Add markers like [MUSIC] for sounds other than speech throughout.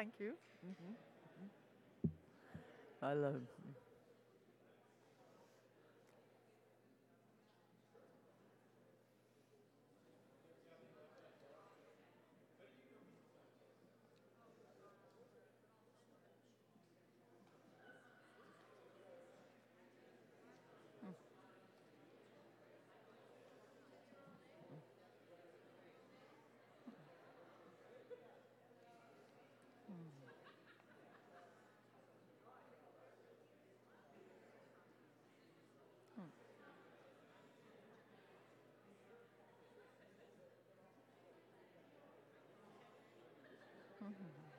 thank you. Mm-hmm. I love. Mm-hmm.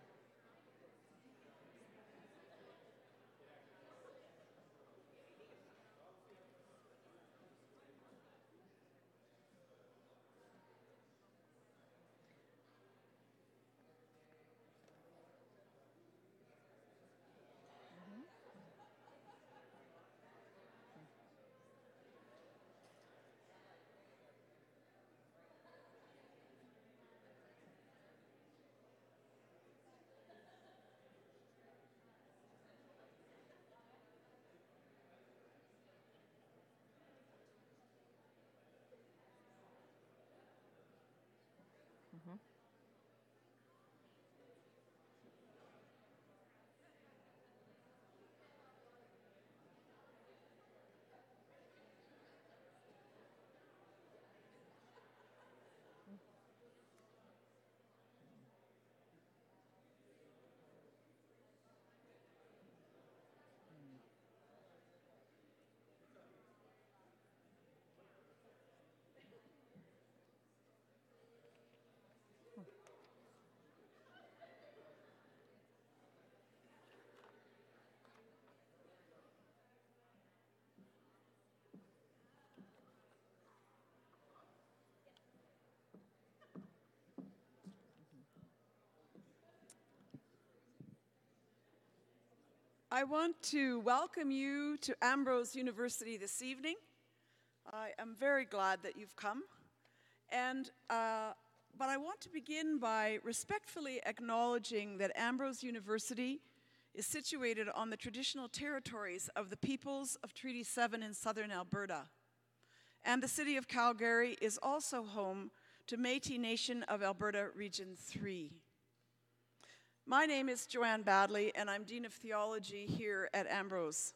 I want to welcome you to Ambrose University this evening. I am very glad that you've come. And, uh, but I want to begin by respectfully acknowledging that Ambrose University is situated on the traditional territories of the peoples of Treaty 7 in southern Alberta. And the city of Calgary is also home to Métis Nation of Alberta Region 3. My name is Joanne Badley, and I'm Dean of Theology here at Ambrose.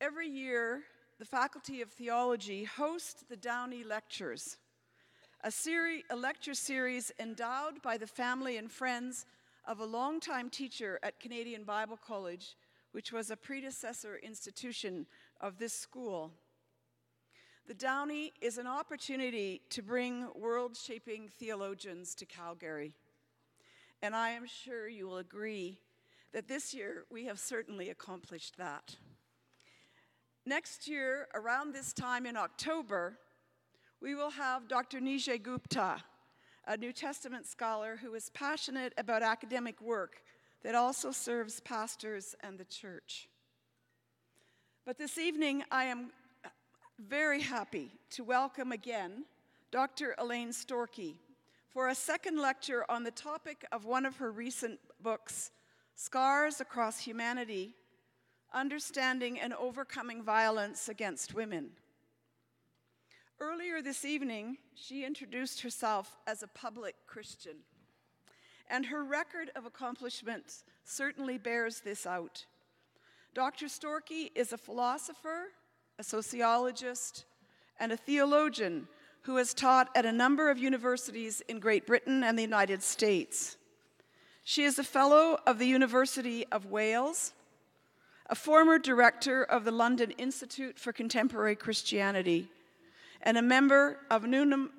Every year, the Faculty of Theology hosts the Downey Lectures, a, a lecture series endowed by the family and friends of a longtime teacher at Canadian Bible College, which was a predecessor institution of this school. The Downey is an opportunity to bring world shaping theologians to Calgary. And I am sure you will agree that this year we have certainly accomplished that. Next year, around this time in October, we will have Dr. Nijay Gupta, a New Testament scholar who is passionate about academic work that also serves pastors and the church. But this evening, I am very happy to welcome again Dr. Elaine Storkey for a second lecture on the topic of one of her recent books, Scars Across Humanity Understanding and Overcoming Violence Against Women. Earlier this evening, she introduced herself as a public Christian, and her record of accomplishments certainly bears this out. Dr. Storkey is a philosopher, a sociologist, and a theologian who has taught at a number of universities in Great Britain and the United States. She is a fellow of the University of Wales, a former director of the London Institute for Contemporary Christianity, and a member of Newnham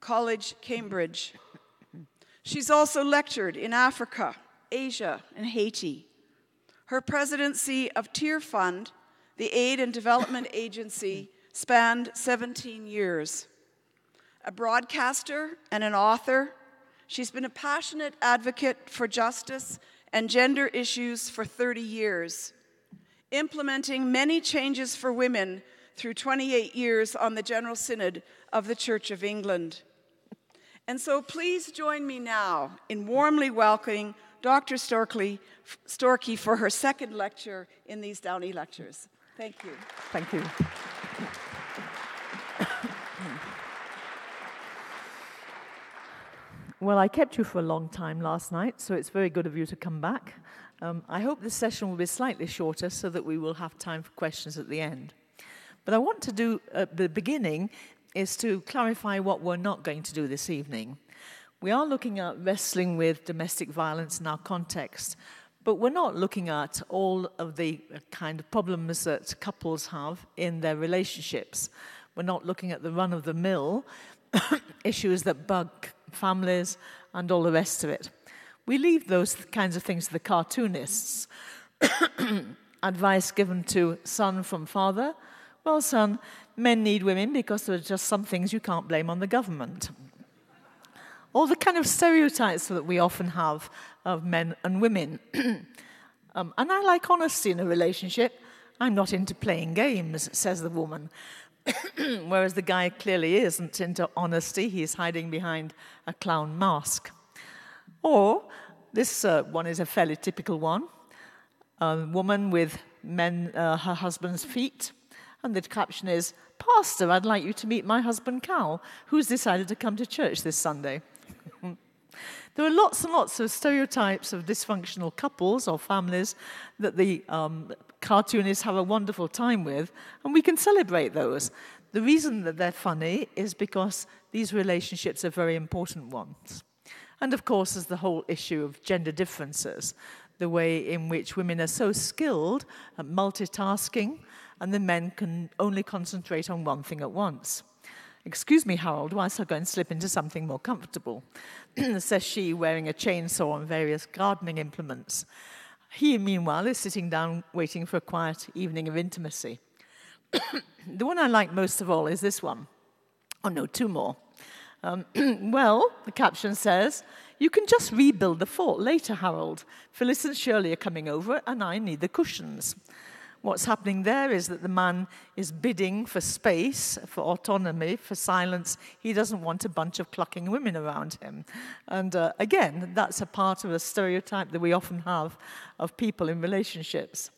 College, Cambridge. She's also lectured in Africa, Asia, and Haiti. Her presidency of Tear Fund, the aid and development agency spanned 17 years. A broadcaster and an author, she's been a passionate advocate for justice and gender issues for 30 years, implementing many changes for women through 28 years on the General Synod of the Church of England. And so please join me now in warmly welcoming Dr. Storkey, Storkey for her second lecture in these Downey Lectures. Thank you. Thank you. [COUGHS] Well, I kept you for a long time last night, so it's very good of you to come back. Um, I hope this session will be slightly shorter so that we will have time for questions at the end. But I want to do at the beginning is to clarify what we're not going to do this evening. We are looking at wrestling with domestic violence in our context, but we're not looking at all of the kind of problems that couples have in their relationships. We're not looking at the run of the mill [COUGHS] issues that bug families and all the rest of it. We leave those kinds of things to the cartoonists. [COUGHS] Advice given to son from father well, son, men need women because there are just some things you can't blame on the government all the kind of stereotypes that we often have of men and women. [CLEARS THROAT] um, and I like honesty in a relationship. I'm not into playing games, says the woman. [CLEARS THROAT] Whereas the guy clearly isn't into honesty, he's hiding behind a clown mask. Or, this uh, one is a fairly typical one a woman with men, uh, her husband's feet, and the caption is, Pastor, I'd like you to meet my husband Cal, who's decided to come to church this Sunday. There are lots and lots of stereotypes of dysfunctional couples or families that the um, cartoonists have a wonderful time with, and we can celebrate those. The reason that they're funny is because these relationships are very important ones. And of course, there's the whole issue of gender differences, the way in which women are so skilled at multitasking, and the men can only concentrate on one thing at once. Excuse me, Harold, whilst I go and slip into something more comfortable, [CLEARS THROAT] says she, wearing a chainsaw and various gardening implements. He, meanwhile, is sitting down waiting for a quiet evening of intimacy. [CLEARS THROAT] the one I like most of all is this one. Oh, no, two more. Um, [CLEARS THROAT] well, the caption says, You can just rebuild the fort later, Harold. Phyllis and Shirley are coming over, and I need the cushions. What's happening there is that the man is bidding for space, for autonomy, for silence. He doesn't want a bunch of clucking women around him. And uh, again, that's a part of a stereotype that we often have of people in relationships.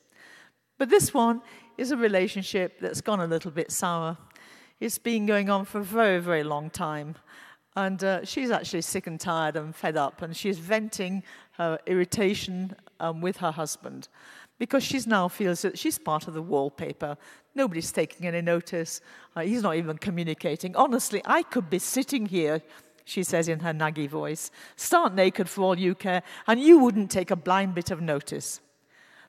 But this one is a relationship that's gone a little bit sour. It's been going on for a very, very long time. And uh, she's actually sick and tired and fed up, and she's venting her irritation um, with her husband because she now feels that she's part of the wallpaper. Nobody's taking any notice. Uh, he's not even communicating. Honestly, I could be sitting here, she says in her naggy voice, start naked for all you care, and you wouldn't take a blind bit of notice.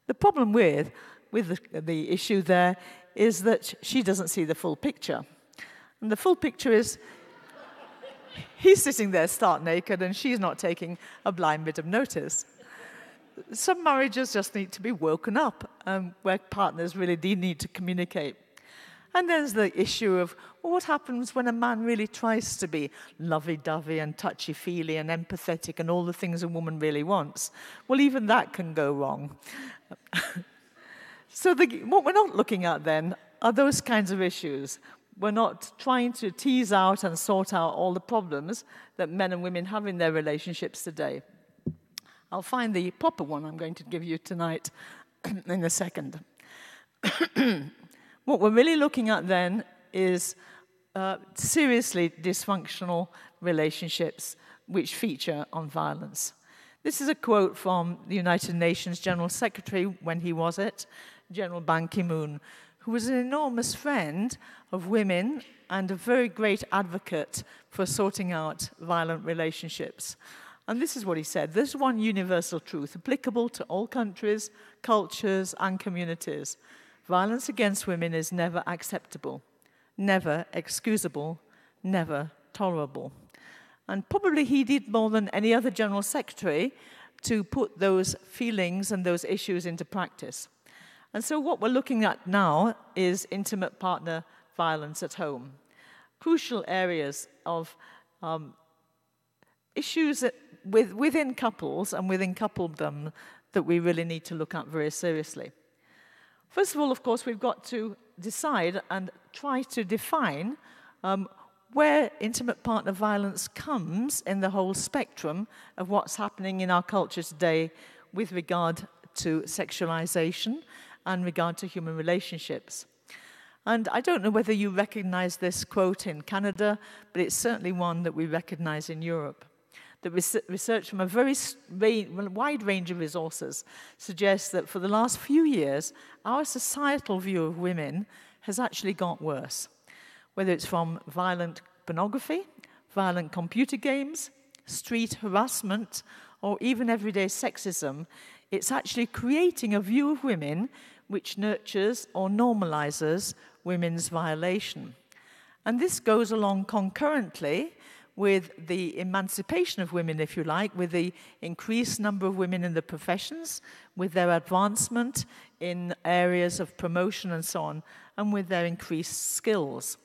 The problem with, with the, the issue there is that she doesn't see the full picture. And the full picture is [LAUGHS] he's sitting there stark naked and she's not taking a blind bit of notice some marriages just need to be woken up, um, where partners really do need to communicate. And there's the issue of well, what happens when a man really tries to be lovey dovey and touchy feely and empathetic and all the things a woman really wants? Well, even that can go wrong. [LAUGHS] so, the, what we're not looking at then are those kinds of issues. We're not trying to tease out and sort out all the problems that men and women have in their relationships today. I'll find the proper one I'm going to give you tonight [CLEARS THROAT] in a second. [CLEARS THROAT] what we're really looking at then is uh, seriously dysfunctional relationships which feature on violence. This is a quote from the United Nations General Secretary, when he was it, General Ban Ki moon, who was an enormous friend of women and a very great advocate for sorting out violent relationships. And this is what he said there's one universal truth applicable to all countries, cultures, and communities. Violence against women is never acceptable, never excusable, never tolerable. And probably he did more than any other general secretary to put those feelings and those issues into practice. And so, what we're looking at now is intimate partner violence at home. Crucial areas of um, issues that with, within couples and within coupledom that we really need to look at very seriously. First of all, of course, we've got to decide and try to define um, where intimate partner violence comes in the whole spectrum of what's happening in our culture today with regard to sexualization and regard to human relationships. And I don't know whether you recognize this quote in Canada, but it's certainly one that we recognize in Europe. The research from a very wide range of resources suggests that for the last few years, our societal view of women has actually got worse. Whether it's from violent pornography, violent computer games, street harassment, or even everyday sexism, it's actually creating a view of women which nurtures or normalizes women's violation. And this goes along concurrently with the emancipation of women, if you like, with the increased number of women in the professions, with their advancement in areas of promotion and so on, and with their increased skills.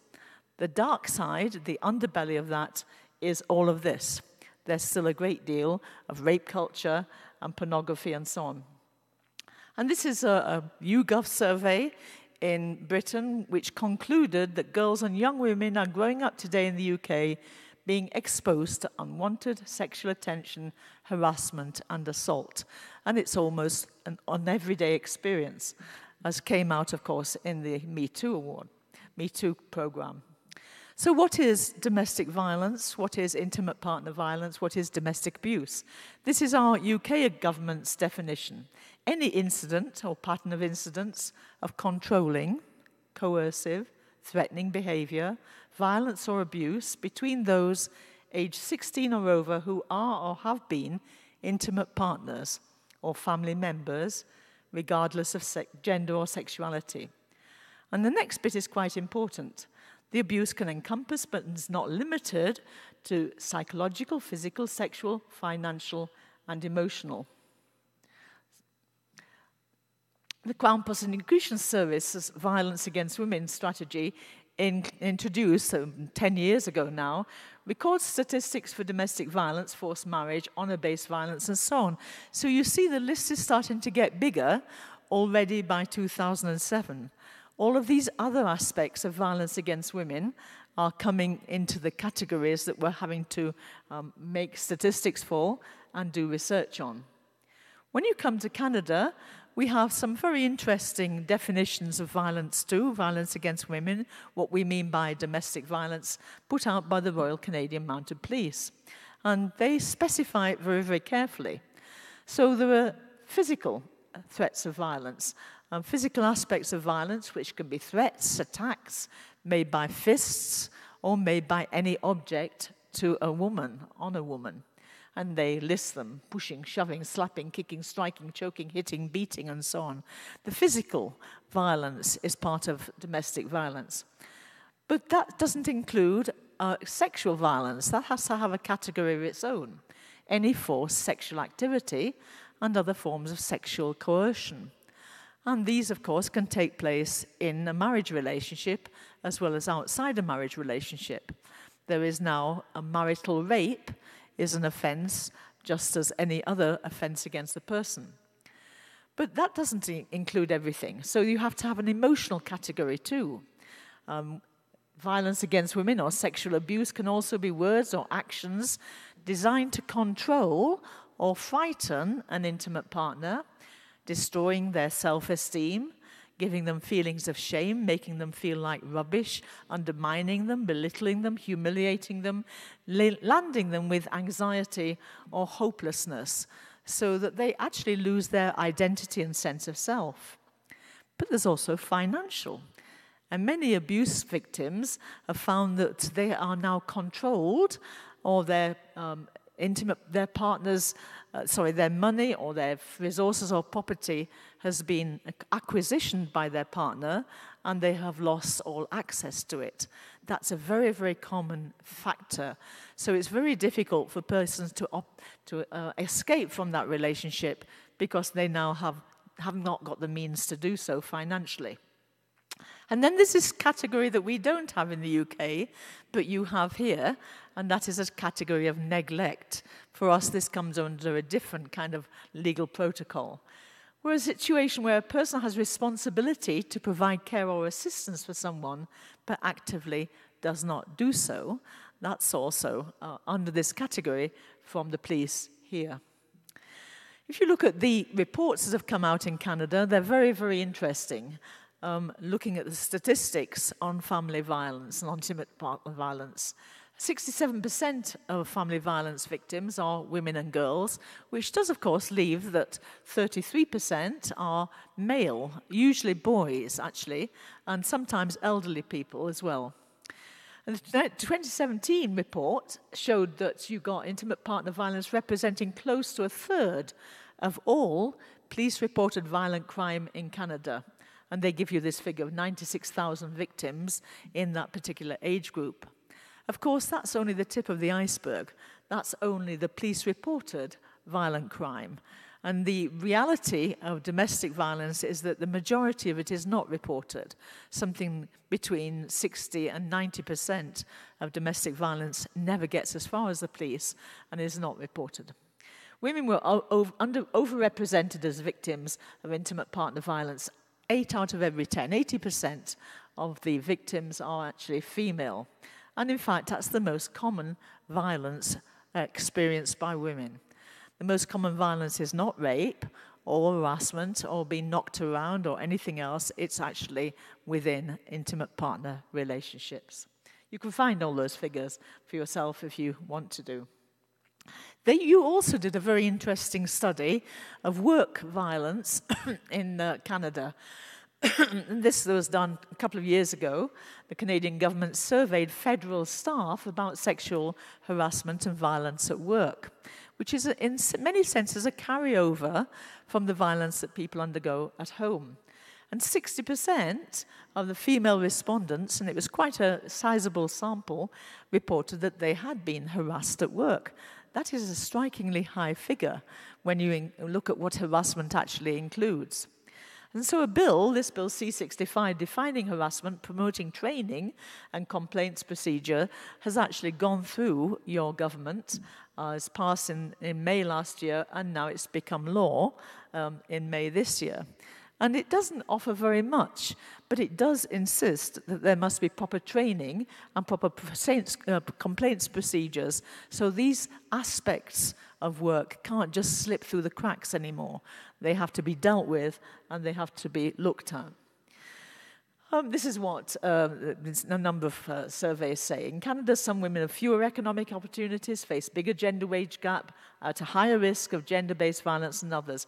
The dark side, the underbelly of that, is all of this. There's still a great deal of rape culture and pornography and so on. And this is a, a YouGov survey in Britain which concluded that girls and young women are growing up today in the UK being exposed to unwanted sexual attention, harassment, and assault. And it's almost an, an everyday experience, as came out, of course, in the Me Too award, Me Too program. So, what is domestic violence? What is intimate partner violence? What is domestic abuse? This is our UK government's definition. Any incident or pattern of incidents of controlling, coercive, threatening behavior, violence, or abuse between those aged 16 or over who are or have been intimate partners or family members, regardless of gender or sexuality. And the next bit is quite important. The abuse can encompass, but is not limited to psychological, physical, sexual, financial, and emotional. The Crown Prosecution Service's violence against women strategy in, introduced um, 10 years ago now We records statistics for domestic violence, forced marriage, honor based violence, and so on. So you see the list is starting to get bigger already by 2007. All of these other aspects of violence against women are coming into the categories that we're having to um, make statistics for and do research on. When you come to Canada, we have some very interesting definitions of violence too, violence against women, what we mean by domestic violence, put out by the Royal Canadian Mounted Police. And they specify it very, very carefully. So there are physical threats of violence, um, physical aspects of violence, which can be threats, attacks made by fists or made by any object to a woman, on a woman and they list them pushing, shoving, slapping, kicking, striking, choking, hitting, beating, and so on. The physical violence is part of domestic violence. But that doesn't include uh, sexual violence, that has to have a category of its own. Any forced sexual activity and other forms of sexual coercion. And these, of course, can take place in a marriage relationship as well as outside a marriage relationship. There is now a marital rape is an offense just as any other offense against a person. But that doesn't include everything. So you have to have an emotional category too. Um, violence against women or sexual abuse can also be words or actions designed to control or frighten an intimate partner, destroying their self esteem, giving them feelings of shame, making them feel like rubbish, undermining them, belittling them, humiliating them, landing them with anxiety or hopelessness, so that they actually lose their identity and sense of self. But there's also financial. And many abuse victims have found that they are now controlled or their um, intimate, their partners, uh, sorry, their money or their resources or property has been acquisitioned by their partner and they have lost all access to it. That's a very, very common factor. So it's very difficult for persons to, op- to uh, escape from that relationship because they now have, have not got the means to do so financially. And then there's this category that we don't have in the UK, but you have here, and that is a category of neglect. For us, this comes under a different kind of legal protocol. We're a situation where a person has responsibility to provide care or assistance for someone, but actively does not do so, that's also uh, under this category from the police here. If you look at the reports that have come out in Canada, they're very, very interesting. Um, looking at the statistics on family violence and intimate partner violence. 67% of family violence victims are women and girls, which does, of course, leave that 33% are male, usually boys, actually, and sometimes elderly people as well. And the 2017 report showed that you got intimate partner violence representing close to a third of all police reported violent crime in Canada. and they give you this figure of 96,000 victims in that particular age group. Of course, that's only the tip of the iceberg. That's only the police reported violent crime. And the reality of domestic violence is that the majority of it is not reported. Something between 60 and 90% of domestic violence never gets as far as the police and is not reported. Women were over, under, overrepresented as victims of intimate partner violence Eight out of every 10, 80% of the victims are actually female. And in fact, that's the most common violence experienced by women. The most common violence is not rape or harassment or being knocked around or anything else. It's actually within intimate partner relationships. You can find all those figures for yourself if you want to do. They, you also did a very interesting study of work violence [COUGHS] in uh, Canada. [COUGHS] this was done a couple of years ago. The Canadian government surveyed federal staff about sexual harassment and violence at work which is in many senses a carryover from the violence that people undergo at home. And 60% of the female respondents, and it was quite a sizable sample, reported that they had been harassed at work. That is a strikingly high figure when you look at what harassment actually includes. And so, a bill, this bill C65, defining harassment, promoting training and complaints procedure, has actually gone through your government. Uh, it's passed in, in May last year, and now it's become law um, in May this year. And it doesn't offer very much, but it does insist that there must be proper training and proper uh, complaints procedures. So these aspects of work can't just slip through the cracks anymore. They have to be dealt with and they have to be looked at. Um, this is what uh, a number of uh, surveys say. In Canada, some women have fewer economic opportunities, face bigger gender wage gap, at a higher risk of gender-based violence than others.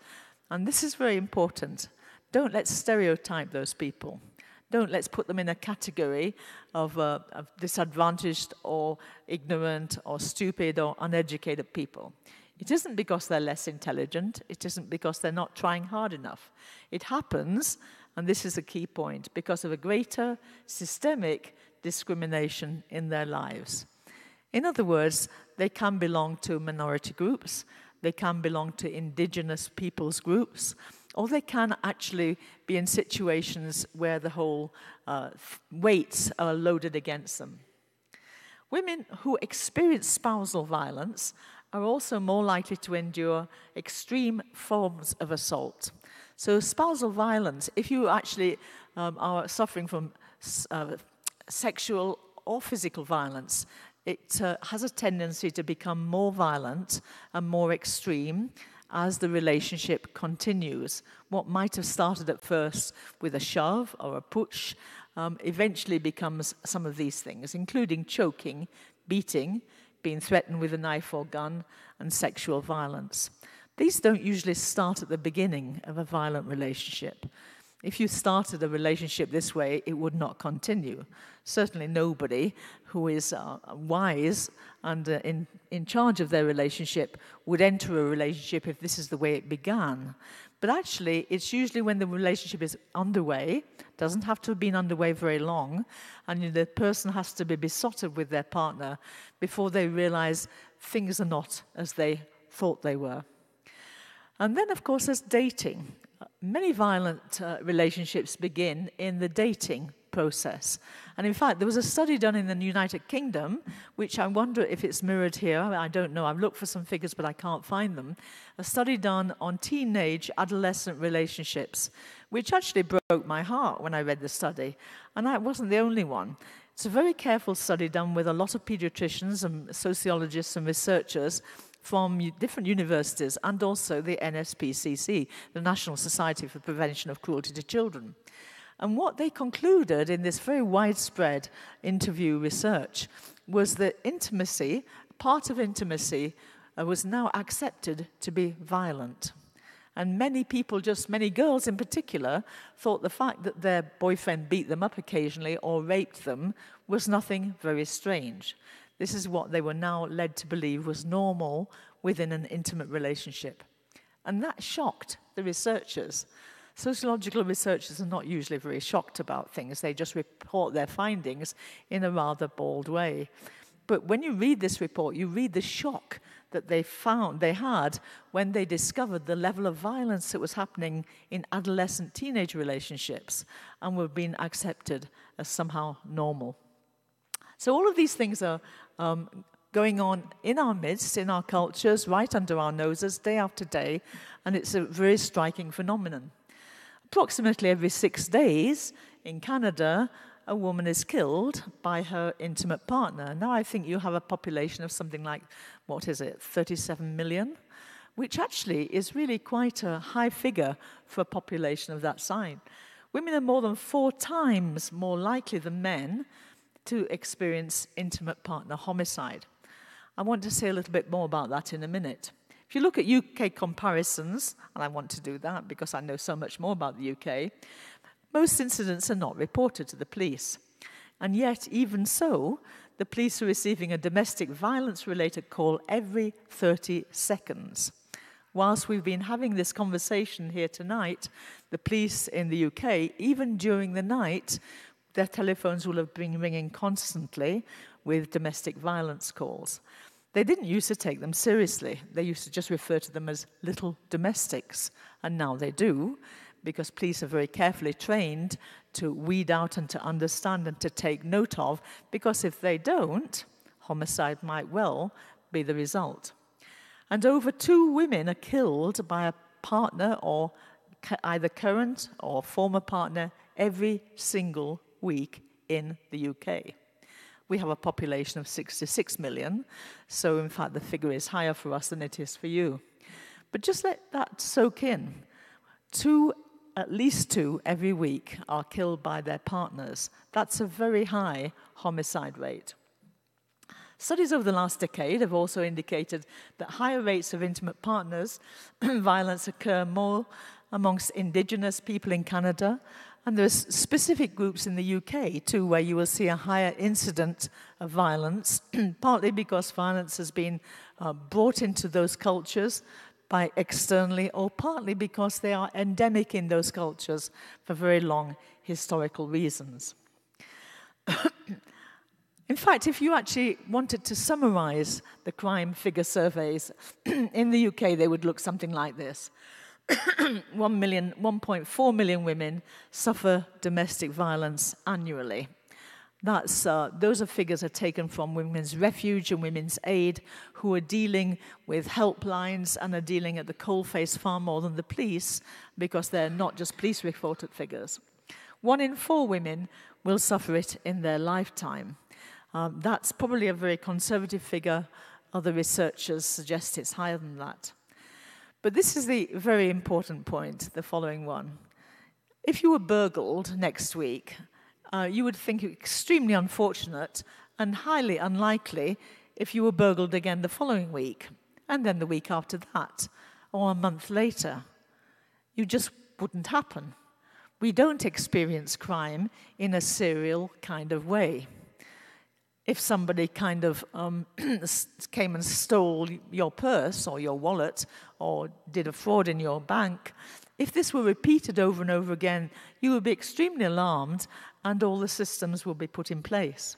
And this is very important. Don't let's stereotype those people. Don't let's put them in a category of, uh, of disadvantaged or ignorant or stupid or uneducated people. It isn't because they're less intelligent. It isn't because they're not trying hard enough. It happens, and this is a key point, because of a greater systemic discrimination in their lives. In other words, they can belong to minority groups, they can belong to indigenous peoples groups, or they can actually be in situations where the whole uh, weights are loaded against them. Women who experience spousal violence are also more likely to endure extreme forms of assault. So, spousal violence, if you actually um, are suffering from uh, sexual or physical violence, it uh, has a tendency to become more violent and more extreme as the relationship continues. What might have started at first with a shove or a push um, eventually becomes some of these things, including choking, beating, being threatened with a knife or gun, and sexual violence. These don't usually start at the beginning of a violent relationship. If you started a relationship this way, it would not continue. Certainly, nobody who is uh, wise and uh, in, in charge of their relationship would enter a relationship if this is the way it began. But actually, it's usually when the relationship is underway, doesn't have to have been underway very long, and the person has to be besotted with their partner before they realize things are not as they thought they were. And then, of course, there's dating. Many violent uh, relationships begin in the dating process. And in fact, there was a study done in the United Kingdom, which I wonder if it's mirrored here. I don't know. I've looked for some figures, but I can't find them. A study done on teenage adolescent relationships, which actually broke my heart when I read the study. And I wasn't the only one. It's a very careful study done with a lot of pediatricians and sociologists and researchers from different universities and also the NSPCC, the National Society for Prevention of Cruelty to Children. And what they concluded in this very widespread interview research was that intimacy, part of intimacy, uh, was now accepted to be violent. And many people, just many girls in particular, thought the fact that their boyfriend beat them up occasionally or raped them was nothing very strange. This is what they were now led to believe was normal within an intimate relationship. And that shocked the researchers. Sociological researchers are not usually very shocked about things, they just report their findings in a rather bald way. But when you read this report, you read the shock that they found they had when they discovered the level of violence that was happening in adolescent teenage relationships and were being accepted as somehow normal. So all of these things are um, going on in our midst, in our cultures, right under our noses, day after day, and it's a very striking phenomenon. Approximately every six days in Canada, a woman is killed by her intimate partner. Now, I think you have a population of something like, what is it, 37 million? Which actually is really quite a high figure for a population of that size. Women are more than four times more likely than men to experience intimate partner homicide. I want to say a little bit more about that in a minute. If you look at UK comparisons, and I want to do that because I know so much more about the UK, most incidents are not reported to the police. And yet, even so, the police are receiving a domestic violence related call every 30 seconds. Whilst we've been having this conversation here tonight, the police in the UK, even during the night, their telephones will have been ringing constantly with domestic violence calls. They didn't used to take them seriously. They used to just refer to them as little domestics, and now they do because police are very carefully trained to weed out and to understand and to take note of, because if they don't, homicide might well be the result. And over two women are killed by a partner or either current or former partner every single week in the UK. We have a population of 66 million, so in fact the figure is higher for us than it is for you. But just let that soak in. Two, at least two every week are killed by their partners. That's a very high homicide rate. Studies over the last decade have also indicated that higher rates of intimate partners [CLEARS THROAT] violence occur more amongst indigenous people in Canada and there's specific groups in the UK too where you will see a higher incident of violence, [CLEARS THROAT] partly because violence has been uh, brought into those cultures by externally, or partly because they are endemic in those cultures for very long historical reasons. [CLEARS THROAT] in fact, if you actually wanted to summarize the crime figure surveys [CLEARS THROAT] in the UK, they would look something like this. [COUGHS] 1 million, 1.4 million women suffer domestic violence annually. That's, uh, those are figures are taken from Women's Refuge and Women's Aid, who are dealing with helplines and are dealing at the coalface far more than the police because they're not just police reported figures. One in four women will suffer it in their lifetime. Um, that's probably a very conservative figure. Other researchers suggest it's higher than that. But this is the very important point, the following one. If you were burgled next week, uh, you would think it extremely unfortunate and highly unlikely if you were burgled again the following week, and then the week after that, or a month later. You just wouldn't happen. We don't experience crime in a serial kind of way if somebody kind of um, [CLEARS THROAT] came and stole your purse or your wallet or did a fraud in your bank, if this were repeated over and over again, you would be extremely alarmed and all the systems would be put in place.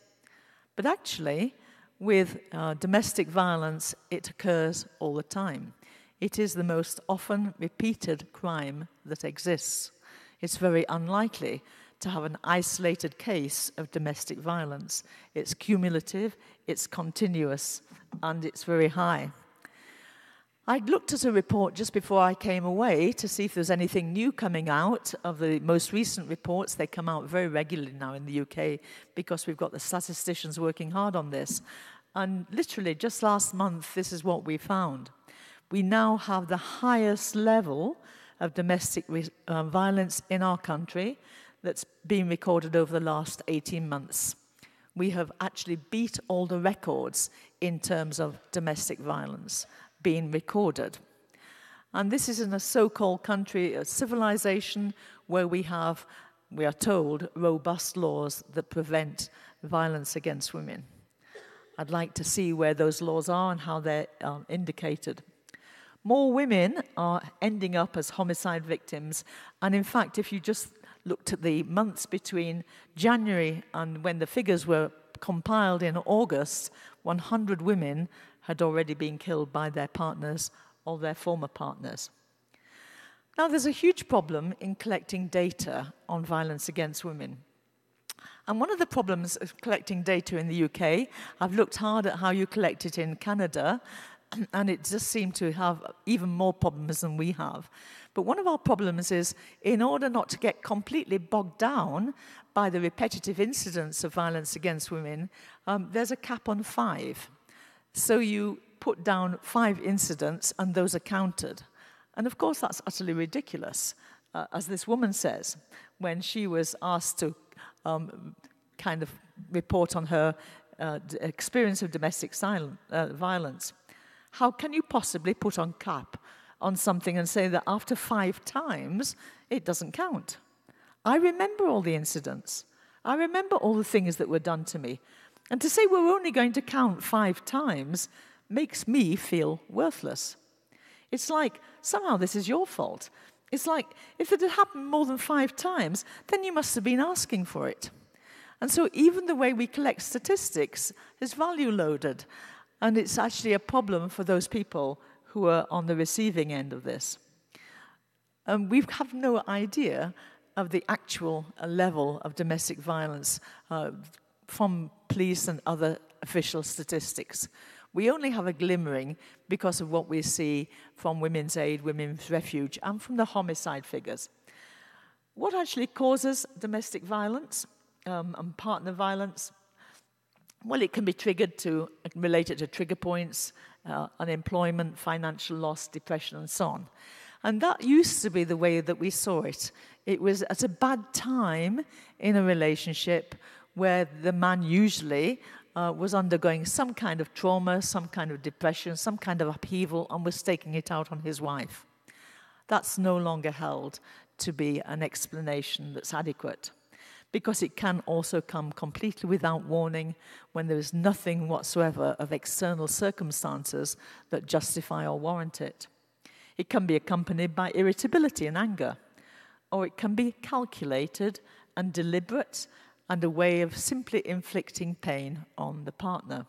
But actually, with uh, domestic violence, it occurs all the time. It is the most often repeated crime that exists. It's very unlikely to have an isolated case of domestic violence. It's cumulative, it's continuous, and it's very high. I looked at a report just before I came away to see if there's anything new coming out of the most recent reports. They come out very regularly now in the UK because we've got the statisticians working hard on this. And literally, just last month, this is what we found. We now have the highest level of domestic uh, violence in our country that's been recorded over the last 18 months. We have actually beat all the records in terms of domestic violence being recorded. And this is in a so called country, a civilization, where we have, we are told, robust laws that prevent violence against women. I'd like to see where those laws are and how they're indicated. More women are ending up as homicide victims. And in fact, if you just looked at the months between January and when the figures were compiled in August, 100 women had already been killed by their partners or their former partners. Now, there's a huge problem in collecting data on violence against women. And one of the problems of collecting data in the UK, I've looked hard at how you collect it in Canada, [CLEARS THROAT] and it just seemed to have even more problems than we have. But one of our problems is in order not to get completely bogged down by the repetitive incidents of violence against women, um, there's a cap on five. So you put down five incidents and those are counted. And of course, that's utterly ridiculous, uh, as this woman says, when she was asked to um, kind of report on her uh, experience of domestic uh, violence. How can you possibly put on cap on something and say that after five times it doesn't count? I remember all the incidents. I remember all the things that were done to me. And to say we're only going to count five times makes me feel worthless. It's like somehow this is your fault. It's like if it had happened more than five times, then you must have been asking for it. And so even the way we collect statistics is value loaded. And it's actually a problem for those people who are on the receiving end of this. And we have no idea of the actual level of domestic violence uh, from police and other official statistics. We only have a glimmering because of what we see from Women's Aid, Women's Refuge, and from the homicide figures. What actually causes domestic violence um, and partner violence? Well, it can be triggered to, related to trigger points, uh, unemployment, financial loss, depression, and so on. And that used to be the way that we saw it. It was at a bad time in a relationship where the man usually uh, was undergoing some kind of trauma, some kind of depression, some kind of upheaval, and was taking it out on his wife. That's no longer held to be an explanation that's adequate because it can also come completely without warning when there is nothing whatsoever of external circumstances that justify or warrant it. It can be accompanied by irritability and anger, or it can be calculated and deliberate and a way of simply inflicting pain on the partner.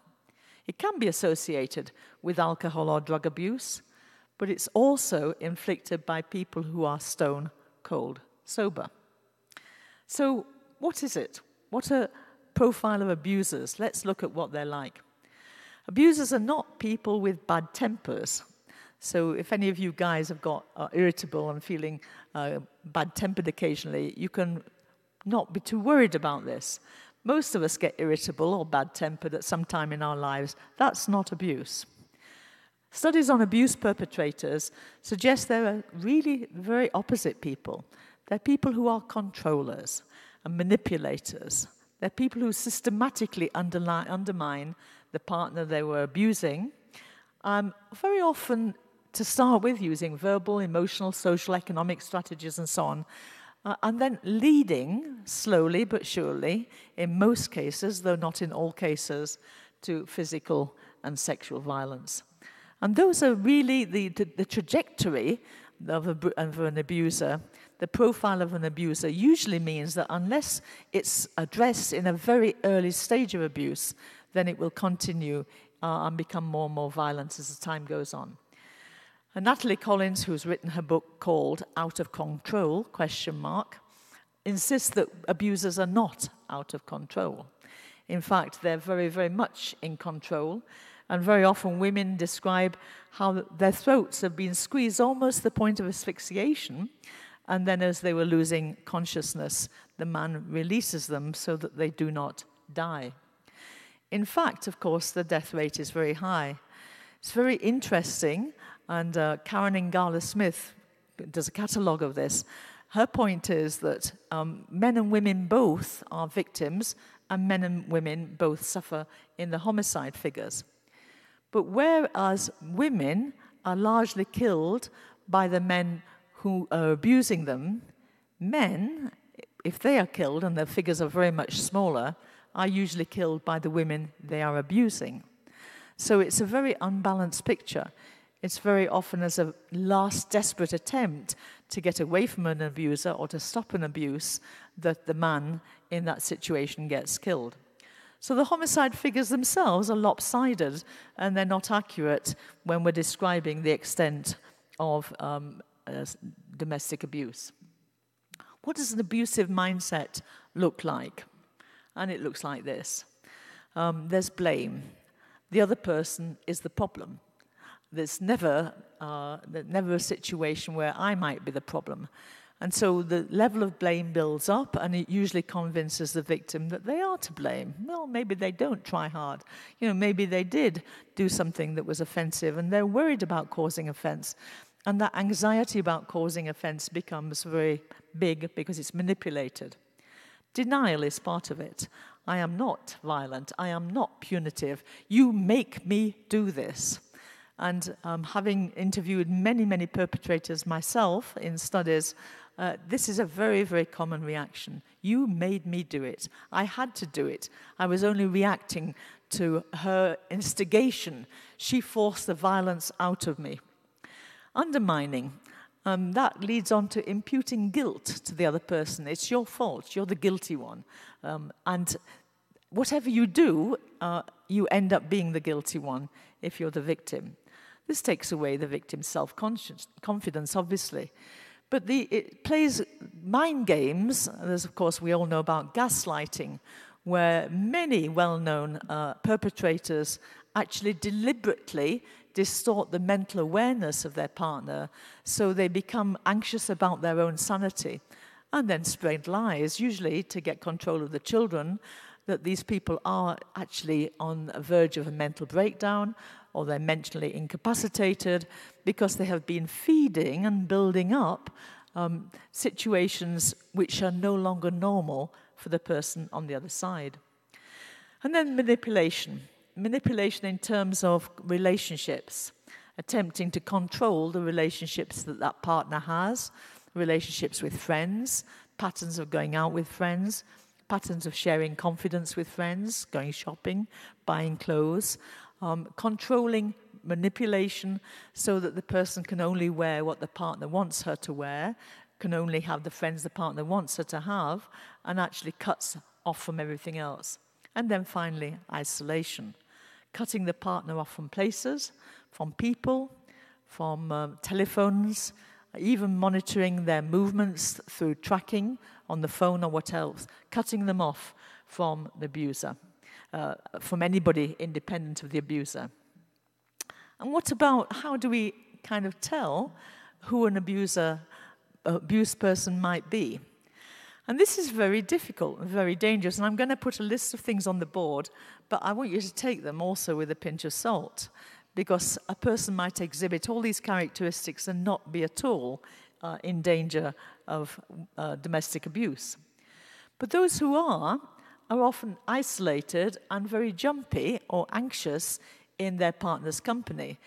It can be associated with alcohol or drug abuse, but it's also inflicted by people who are stone cold sober. So, what is it? What a profile of abusers? Let's look at what they're like. Abusers are not people with bad tempers. So, if any of you guys have got uh, irritable and feeling uh, bad tempered occasionally, you can not be too worried about this. Most of us get irritable or bad tempered at some time in our lives. That's not abuse. Studies on abuse perpetrators suggest there are really very opposite people. They're people who are controllers and manipulators. They're people who systematically undermine the partner they were abusing, um, very often to start with using verbal, emotional, social, economic strategies and so on, uh, and then leading, slowly but surely, in most cases, though not in all cases, to physical and sexual violence. And those are really the, the, the trajectory of, a, of an abuser. The profile of an abuser usually means that unless it's addressed in a very early stage of abuse, then it will continue uh, and become more and more violent as the time goes on. And Natalie Collins, who's written her book called Out of Control, question mark, insists that abusers are not out of control. In fact, they're very, very much in control. And very often women describe how their throats have been squeezed almost to the point of asphyxiation. And then, as they were losing consciousness, the man releases them so that they do not die. In fact, of course, the death rate is very high. It's very interesting, and uh, Karen Ingala Smith does a catalogue of this. Her point is that um, men and women both are victims, and men and women both suffer in the homicide figures. But whereas women are largely killed by the men who are abusing them, men, if they are killed, and their figures are very much smaller, are usually killed by the women they are abusing. So it's a very unbalanced picture. It's very often as a last desperate attempt to get away from an abuser or to stop an abuse that the man in that situation gets killed. So the homicide figures themselves are lopsided and they're not accurate when we're describing the extent of um, uh, domestic abuse. What does an abusive mindset look like? And it looks like this um, there's blame, the other person is the problem. There's never, uh, never a situation where I might be the problem. And so the level of blame builds up, and it usually convinces the victim that they are to blame. Well, maybe they don't try hard. You know, maybe they did do something that was offensive, and they're worried about causing offense. And that anxiety about causing offense becomes very big because it's manipulated. Denial is part of it. I am not violent. I am not punitive. You make me do this. And um, having interviewed many, many perpetrators myself in studies, uh, this is a very, very common reaction. You made me do it. I had to do it. I was only reacting to her instigation. She forced the violence out of me. Undermining. Um, that leads on to imputing guilt to the other person. It's your fault. You're the guilty one. Um, and whatever you do, uh, you end up being the guilty one if you're the victim. This takes away the victim's self confidence, obviously. But the, it plays mind games. There's, of course, we all know about gaslighting, where many well known uh, perpetrators actually deliberately distort the mental awareness of their partner so they become anxious about their own sanity and then spread lies, usually to get control of the children, that these people are actually on the verge of a mental breakdown or they're mentally incapacitated because they have been feeding and building up um, situations which are no longer normal for the person on the other side. And then manipulation. Manipulation in terms of relationships, attempting to control the relationships that that partner has, relationships with friends, patterns of going out with friends, patterns of sharing confidence with friends, going shopping, buying clothes, um, controlling manipulation so that the person can only wear what the partner wants her to wear, can only have the friends the partner wants her to have, and actually cuts off from everything else. And then finally, isolation. Cutting the partner off from places, from people, from um, telephones, even monitoring their movements through tracking on the phone or what else, cutting them off from the abuser, uh, from anybody independent of the abuser. And what about how do we kind of tell who an abuser, abused person might be? And this is very difficult and very dangerous. And I'm going to put a list of things on the board, but I want you to take them also with a pinch of salt because a person might exhibit all these characteristics and not be at all uh, in danger of uh, domestic abuse. But those who are are often isolated and very jumpy or anxious in their partner's company.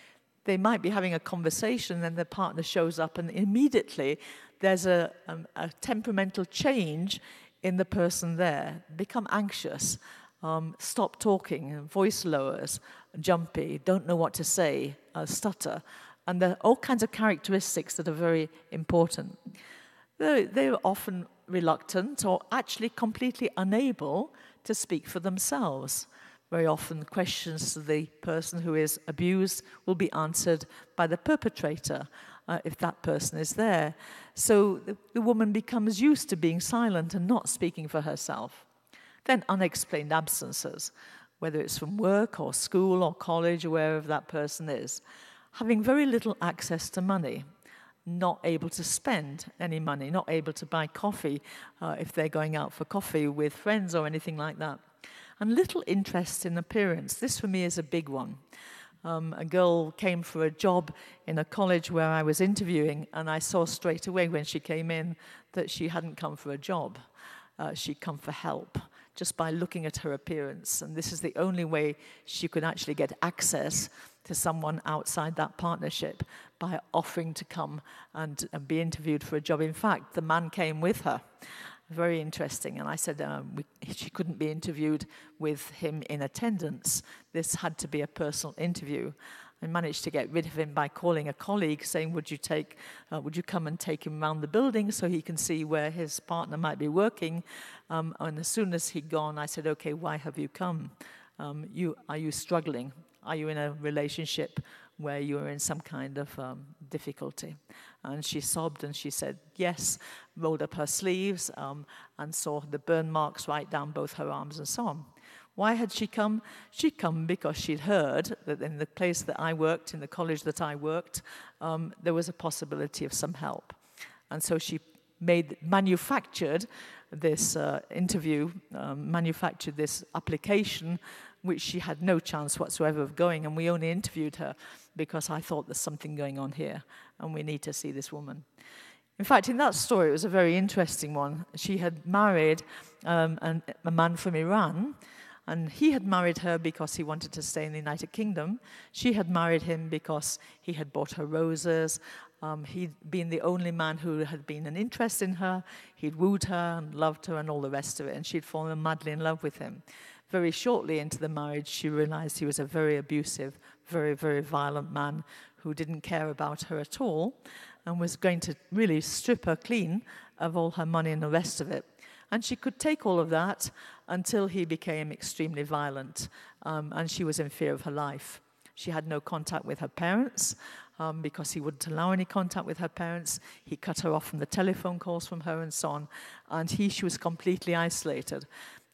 They might be having a conversation, and their partner shows up, and immediately there's a, um, a temperamental change in the person there. Become anxious, um, stop talking, voice lowers, jumpy, don't know what to say, uh, stutter. And there are all kinds of characteristics that are very important. They're, they're often reluctant or actually completely unable to speak for themselves. Very often, questions to the person who is abused will be answered by the perpetrator uh, if that person is there. So the, the woman becomes used to being silent and not speaking for herself. Then, unexplained absences whether it's from work or school or college or wherever that person is, having very little access to money, not able to spend any money, not able to buy coffee uh, if they're going out for coffee with friends or anything like that. And little interest in appearance. This for me is a big one. Um, a girl came for a job in a college where I was interviewing, and I saw straight away when she came in that she hadn't come for a job. Uh, she'd come for help just by looking at her appearance. And this is the only way she could actually get access to someone outside that partnership by offering to come and, and be interviewed for a job. In fact, the man came with her. Very interesting. And I said um, we, she couldn't be interviewed with him in attendance. This had to be a personal interview. I managed to get rid of him by calling a colleague saying, Would you, take, uh, would you come and take him around the building so he can see where his partner might be working? Um, and as soon as he'd gone, I said, Okay, why have you come? Um, you, are you struggling? Are you in a relationship where you are in some kind of um, difficulty? And she sobbed and she said, Yes, rolled up her sleeves um, and saw the burn marks right down both her arms and so on. Why had she come? She'd come because she'd heard that in the place that I worked, in the college that I worked, um, there was a possibility of some help. And so she made, manufactured this uh, interview, um, manufactured this application, which she had no chance whatsoever of going. And we only interviewed her because I thought there's something going on here and we need to see this woman. In fact, in that story, it was a very interesting one. She had married um, an, a man from Iran and he had married her because he wanted to stay in the United Kingdom. She had married him because he had bought her roses. Um, he'd been the only man who had been an interest in her. He'd wooed her and loved her and all the rest of it, and she'd fallen madly in love with him. Very shortly into the marriage, she realized he was a very abusive, very, very violent man who didn't care about her at all and was going to really strip her clean of all her money and the rest of it. And she could take all of that until he became extremely violent, um, and she was in fear of her life. She had no contact with her parents um, because he wouldn't allow any contact with her parents. He cut her off from the telephone calls from her and so on. And he, she was completely isolated.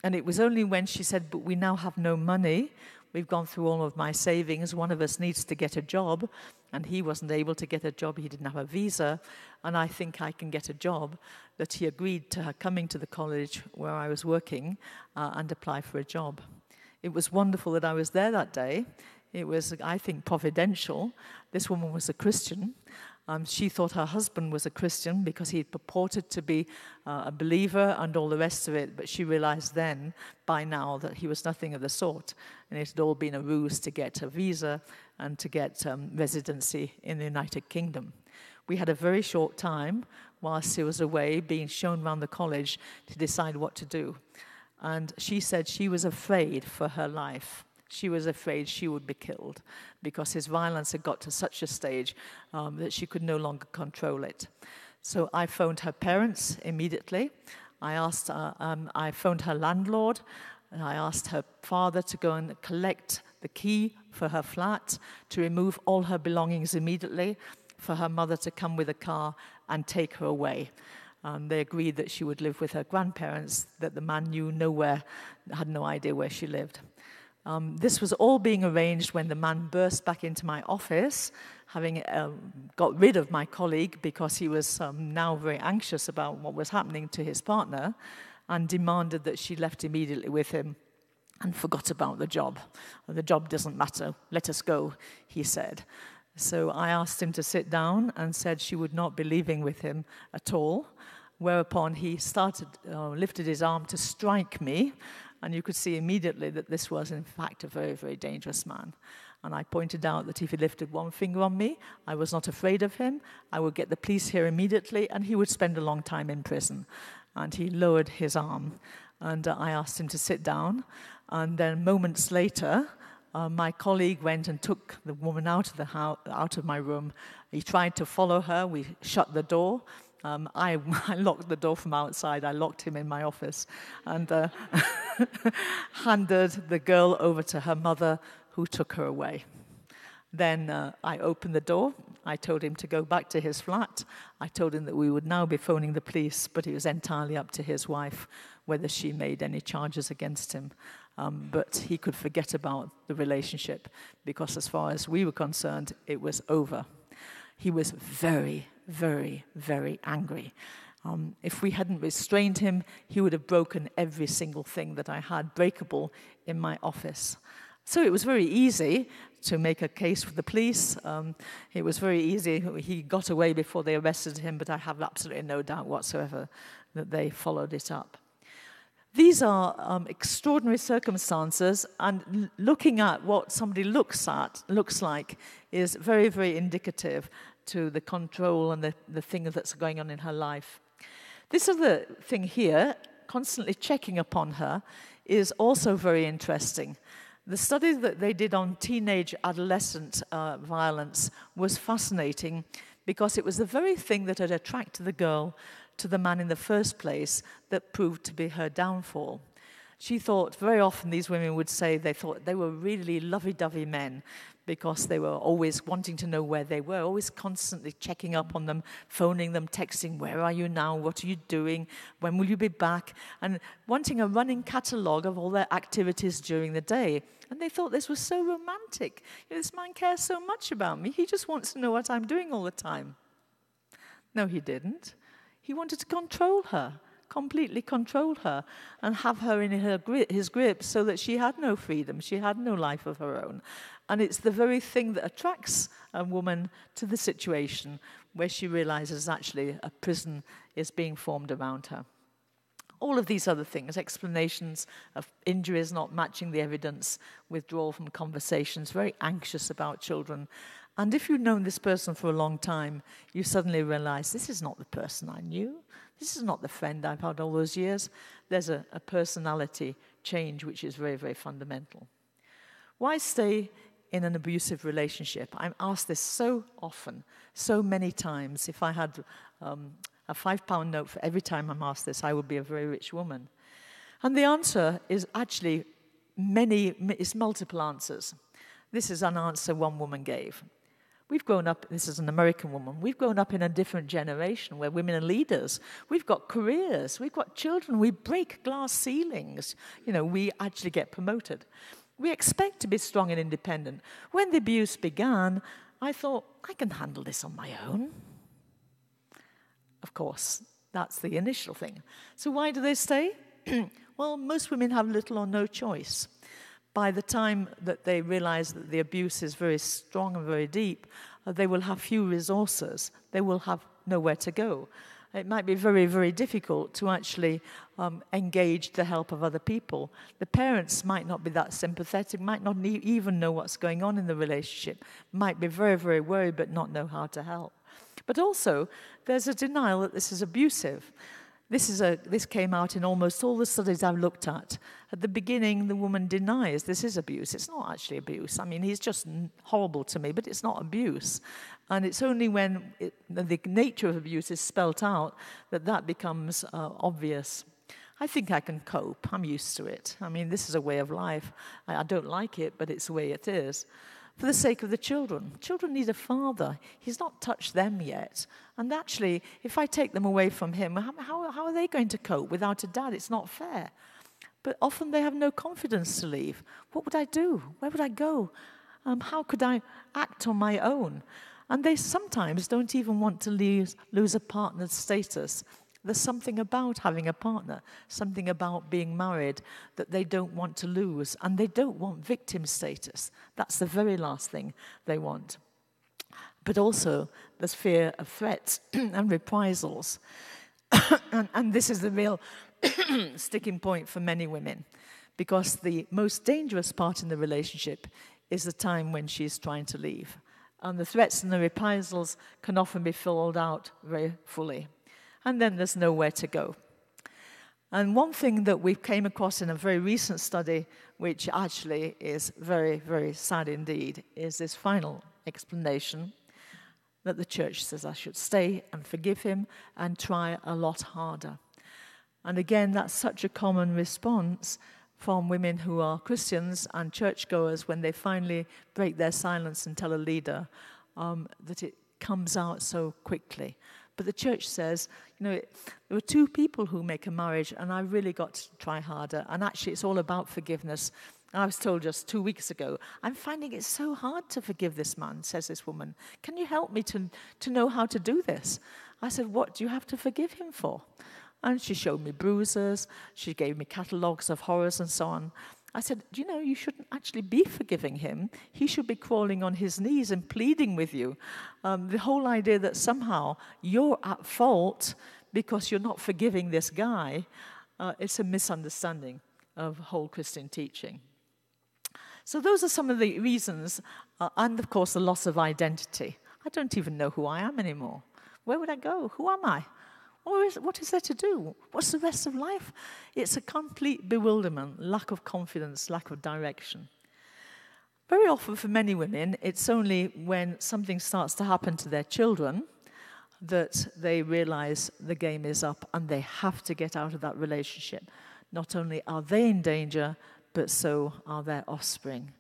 And it was only when she said, But we now have no money. We've gone through all of my savings. One of us needs to get a job. And he wasn't able to get a job. He didn't have a visa. And I think I can get a job. That he agreed to her coming to the college where I was working uh, and apply for a job. It was wonderful that I was there that day. It was, I think, providential. This woman was a Christian. Um, she thought her husband was a Christian because he purported to be uh, a believer and all the rest of it, but she realized then, by now, that he was nothing of the sort. And it had all been a ruse to get a visa and to get um, residency in the United Kingdom. We had a very short time whilst he was away being shown around the college to decide what to do. And she said she was afraid for her life she was afraid she would be killed because his violence had got to such a stage um, that she could no longer control it. So I phoned her parents immediately. I asked, uh, um, I phoned her landlord, and I asked her father to go and collect the key for her flat, to remove all her belongings immediately, for her mother to come with a car and take her away. Um, they agreed that she would live with her grandparents, that the man knew nowhere, had no idea where she lived. Um, this was all being arranged when the man burst back into my office, having um, got rid of my colleague because he was um, now very anxious about what was happening to his partner, and demanded that she left immediately with him and forgot about the job. The job doesn't matter, let us go, he said. So I asked him to sit down and said she would not be leaving with him at all. Whereupon he started, uh, lifted his arm to strike me and you could see immediately that this was, in fact, a very, very dangerous man. And I pointed out that if he lifted one finger on me, I was not afraid of him. I would get the police here immediately, and he would spend a long time in prison. And he lowered his arm. And uh, I asked him to sit down. And then moments later, uh, my colleague went and took the woman out of, the house, out of my room. He tried to follow her. We shut the door. Um, I, [LAUGHS] I, locked the door from outside. I locked him in my office and uh, [LAUGHS] handed the girl over to her mother, who took her away. Then uh, I opened the door. I told him to go back to his flat. I told him that we would now be phoning the police, but it was entirely up to his wife whether she made any charges against him. um, but he could forget about the relationship because, as far as we were concerned, it was over. He was very, very, very angry. Um, if we hadn't restrained him, he would have broken every single thing that I had breakable in my office. So it was very easy to make a case with the police. Um, it was very easy. He got away before they arrested him, but I have absolutely no doubt whatsoever that they followed it up. These are um, extraordinary circumstances, and looking at what somebody looks at looks like is very, very indicative to the control and the, the thing that's going on in her life. This other thing here, constantly checking upon her, is also very interesting. The study that they did on teenage adolescent uh, violence was fascinating because it was the very thing that had attracted the girl to the man in the first place that proved to be her downfall. She thought very often these women would say they thought they were really lovey dovey men because they were always wanting to know where they were, always constantly checking up on them, phoning them, texting, Where are you now? What are you doing? When will you be back? And wanting a running catalogue of all their activities during the day. And they thought this was so romantic. This man cares so much about me. He just wants to know what I'm doing all the time. No, he didn't. He wanted to control her completely control her and have her in her his grip so that she had no freedom, she had no life of her own. And it's the very thing that attracts a woman to the situation where she realizes actually a prison is being formed around her. All of these other things, explanations of injuries not matching the evidence, withdrawal from conversations, very anxious about children. And if you've known this person for a long time, you suddenly realize this is not the person I knew. This is not the friend I've had all those years. There's a, a personality change which is very, very fundamental. Why stay in an abusive relationship? I'm asked this so often, so many times. If I had um, a five pound note for every time I'm asked this, I would be a very rich woman. And the answer is actually many, it's multiple answers. This is an answer one woman gave. We've grown up, this is an American woman, we've grown up in a different generation where women are leaders. We've got careers, we've got children, we break glass ceilings. You know, we actually get promoted. We expect to be strong and independent. When the abuse began, I thought, I can handle this on my own. Of course, that's the initial thing. So, why do they stay? [CLEARS THROAT] well, most women have little or no choice. By the time that they realize that the abuse is very strong and very deep, uh, they will have few resources. They will have nowhere to go it might be very, very difficult to actually um, engage the help of other people. The parents might not be that sympathetic, might not even know what's going on in the relationship, might be very, very worried but not know how to help. But also, there's a denial that this is abusive. This, is a, this came out in almost all the studies I've looked at. At the beginning, the woman denies this is abuse. It's not actually abuse. I mean, he's just horrible to me, but it's not abuse. And it's only when it, the nature of abuse is spelt out that that becomes uh, obvious. I think I can cope. I'm used to it. I mean, this is a way of life. I, I don't like it, but it's the way it is for the sake of the children. Children need a father. He's not touched them yet. And actually, if I take them away from him, how, how are they going to cope without a dad? It's not fair. But often they have no confidence to leave. What would I do? Where would I go? Um, how could I act on my own? And they sometimes don't even want to lose, lose a partner's status there's something about having a partner, something about being married that they don't want to lose, and they don't want victim status. That's the very last thing they want. But also, there's fear of threats [CLEARS THROAT] and reprisals. [COUGHS] and, and this is the real [COUGHS] sticking point for many women, because the most dangerous part in the relationship is the time when she's trying to leave. And the threats and the reprisals can often be filled out very fully and then there's nowhere to go. And one thing that we came across in a very recent study, which actually is very, very sad indeed, is this final explanation that the church says I should stay and forgive him and try a lot harder. And again, that's such a common response from women who are Christians and churchgoers when they finally break their silence and tell a leader um, that it comes out so quickly. But the church says, you know, there are two people who make a marriage, and I really got to try harder. And actually, it's all about forgiveness. I was told just two weeks ago, I'm finding it so hard to forgive this man, says this woman. Can you help me to, to know how to do this? I said, What do you have to forgive him for? And she showed me bruises, she gave me catalogues of horrors and so on. I said, you know, you shouldn't actually be forgiving him. He should be crawling on his knees and pleading with you. Um, the whole idea that somehow you're at fault because you're not forgiving this guy, uh, it's a misunderstanding of whole Christian teaching. So, those are some of the reasons, uh, and of course, the loss of identity. I don't even know who I am anymore. Where would I go? Who am I? Is, what is there to do? What's the rest of life? It's a complete bewilderment, lack of confidence, lack of direction. Very often, for many women, it's only when something starts to happen to their children that they realize the game is up and they have to get out of that relationship. Not only are they in danger, but so are their offspring.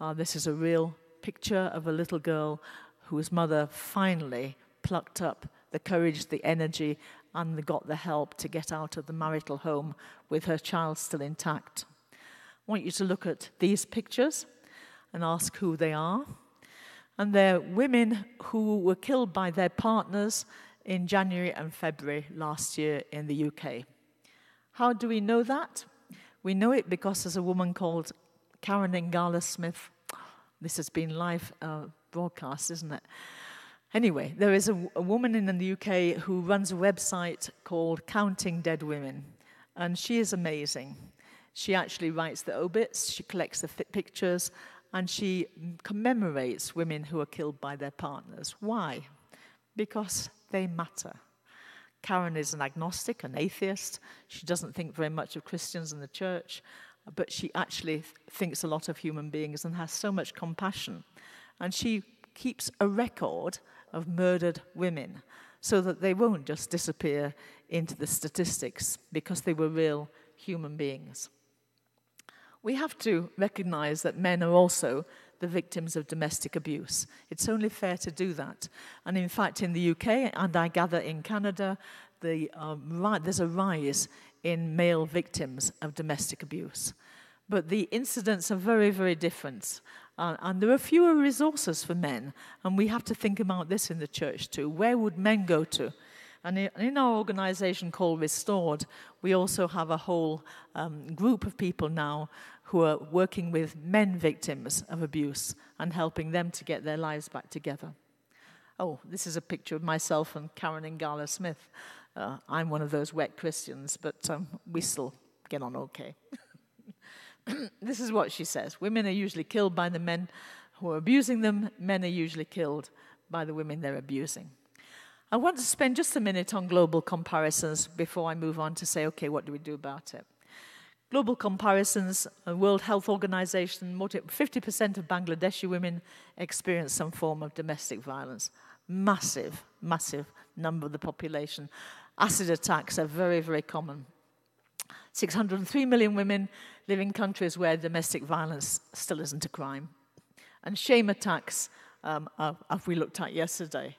Uh, this is a real picture of a little girl whose mother finally plucked up the courage, the energy, and got the help to get out of the marital home with her child still intact. I want you to look at these pictures and ask who they are. And they're women who were killed by their partners in January and February last year in the UK. How do we know that? We know it because there's a woman called Karen Ingala Smith. This has been live uh, broadcast, isn't it? Anyway, there is a, a, woman in the UK who runs a website called Counting Dead Women, and she is amazing. She actually writes the obits, she collects the pictures, and she commemorates women who are killed by their partners. Why? Because they matter. Karen is an agnostic, an atheist. She doesn't think very much of Christians and the church, but she actually thinks a lot of human beings and has so much compassion. And she keeps a record of murdered women so that they won't just disappear into the statistics because they were real human beings. We have to recognize that men are also the victims of domestic abuse. It's only fair to do that. And in fact, in the UK, and I gather in Canada, the, uh, there's a rise in male victims of domestic abuse. But the incidents are very, very different. Uh, and there are fewer resources for men. And we have to think about this in the church too. Where would men go to? And in our organization called Restored, we also have a whole um, group of people now who are working with men victims of abuse and helping them to get their lives back together. Oh, this is a picture of myself and Karen Ingala Smith. Uh, I'm one of those wet Christians, but um, we still get on okay. [LAUGHS] [CLEARS THROAT] this is what she says Women are usually killed by the men who are abusing them, men are usually killed by the women they're abusing. I want to spend just a minute on global comparisons before I move on to say, okay, what do we do about it? Global comparisons, World Health Organization, 50% of Bangladeshi women experience some form of domestic violence. Massive, massive number of the population. Acid attacks are very, very common. 603 million women live in countries where domestic violence still isn't a crime. And shame attacks, um, we looked at yesterday.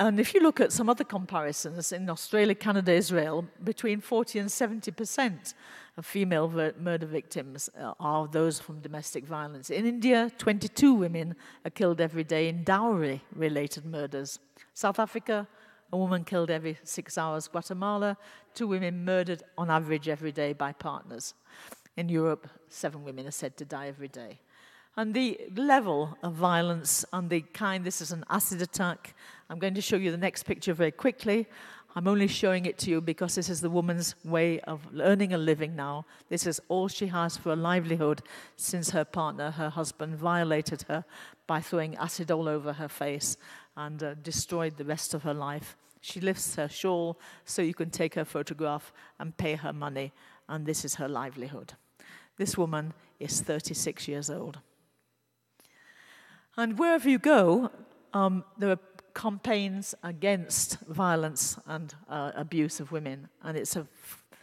And if you look at some other comparisons in Australia, Canada, Israel, between 40 and 70 percent of female murder victims uh, are those from domestic violence. In India, 22 women are killed every day in dowry related murders. South Africa, a woman killed every six hours. Guatemala, two women murdered on average every day by partners. In Europe, seven women are said to die every day. And the level of violence and the kind, this is an acid attack. I'm going to show you the next picture very quickly. I'm only showing it to you because this is the woman's way of earning a living now. This is all she has for a livelihood since her partner, her husband, violated her by throwing acid all over her face and uh, destroyed the rest of her life. She lifts her shawl so you can take her photograph and pay her money, and this is her livelihood. This woman is 36 years old. And wherever you go, um, there are campaigns against violence and uh, abuse of women, and it's a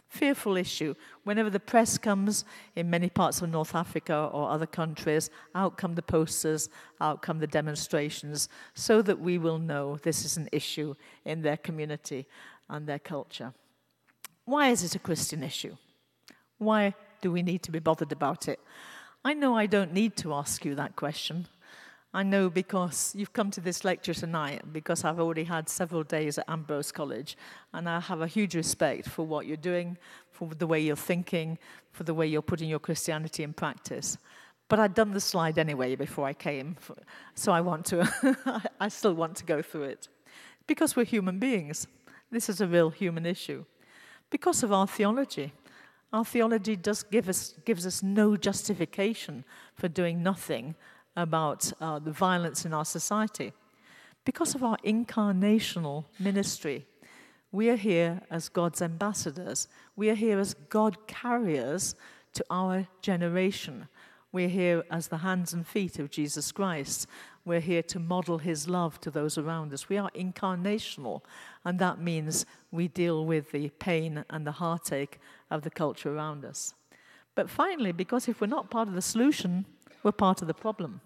fearful issue. Whenever the press comes in many parts of North Africa or other countries, out come the posters, out come the demonstrations, so that we will know this is an issue in their community and their culture. Why is it a Christian issue? Why do we need to be bothered about it? I know I don't need to ask you that question. I know because you've come to this lecture tonight, because I've already had several days at Ambrose College, and I have a huge respect for what you're doing, for the way you're thinking, for the way you're putting your Christianity in practice. But I'd done the slide anyway before I came, so I want to, [LAUGHS] I still want to go through it. Because we're human beings. This is a real human issue. Because of our theology. Our theology does give us, gives us no justification for doing nothing about uh, the violence in our society. Because of our incarnational ministry, we are here as God's ambassadors. We are here as God carriers to our generation. We're here as the hands and feet of Jesus Christ. We're here to model his love to those around us. We are incarnational, and that means we deal with the pain and the heartache of the culture around us. But finally, because if we're not part of the solution, we're part of the problem.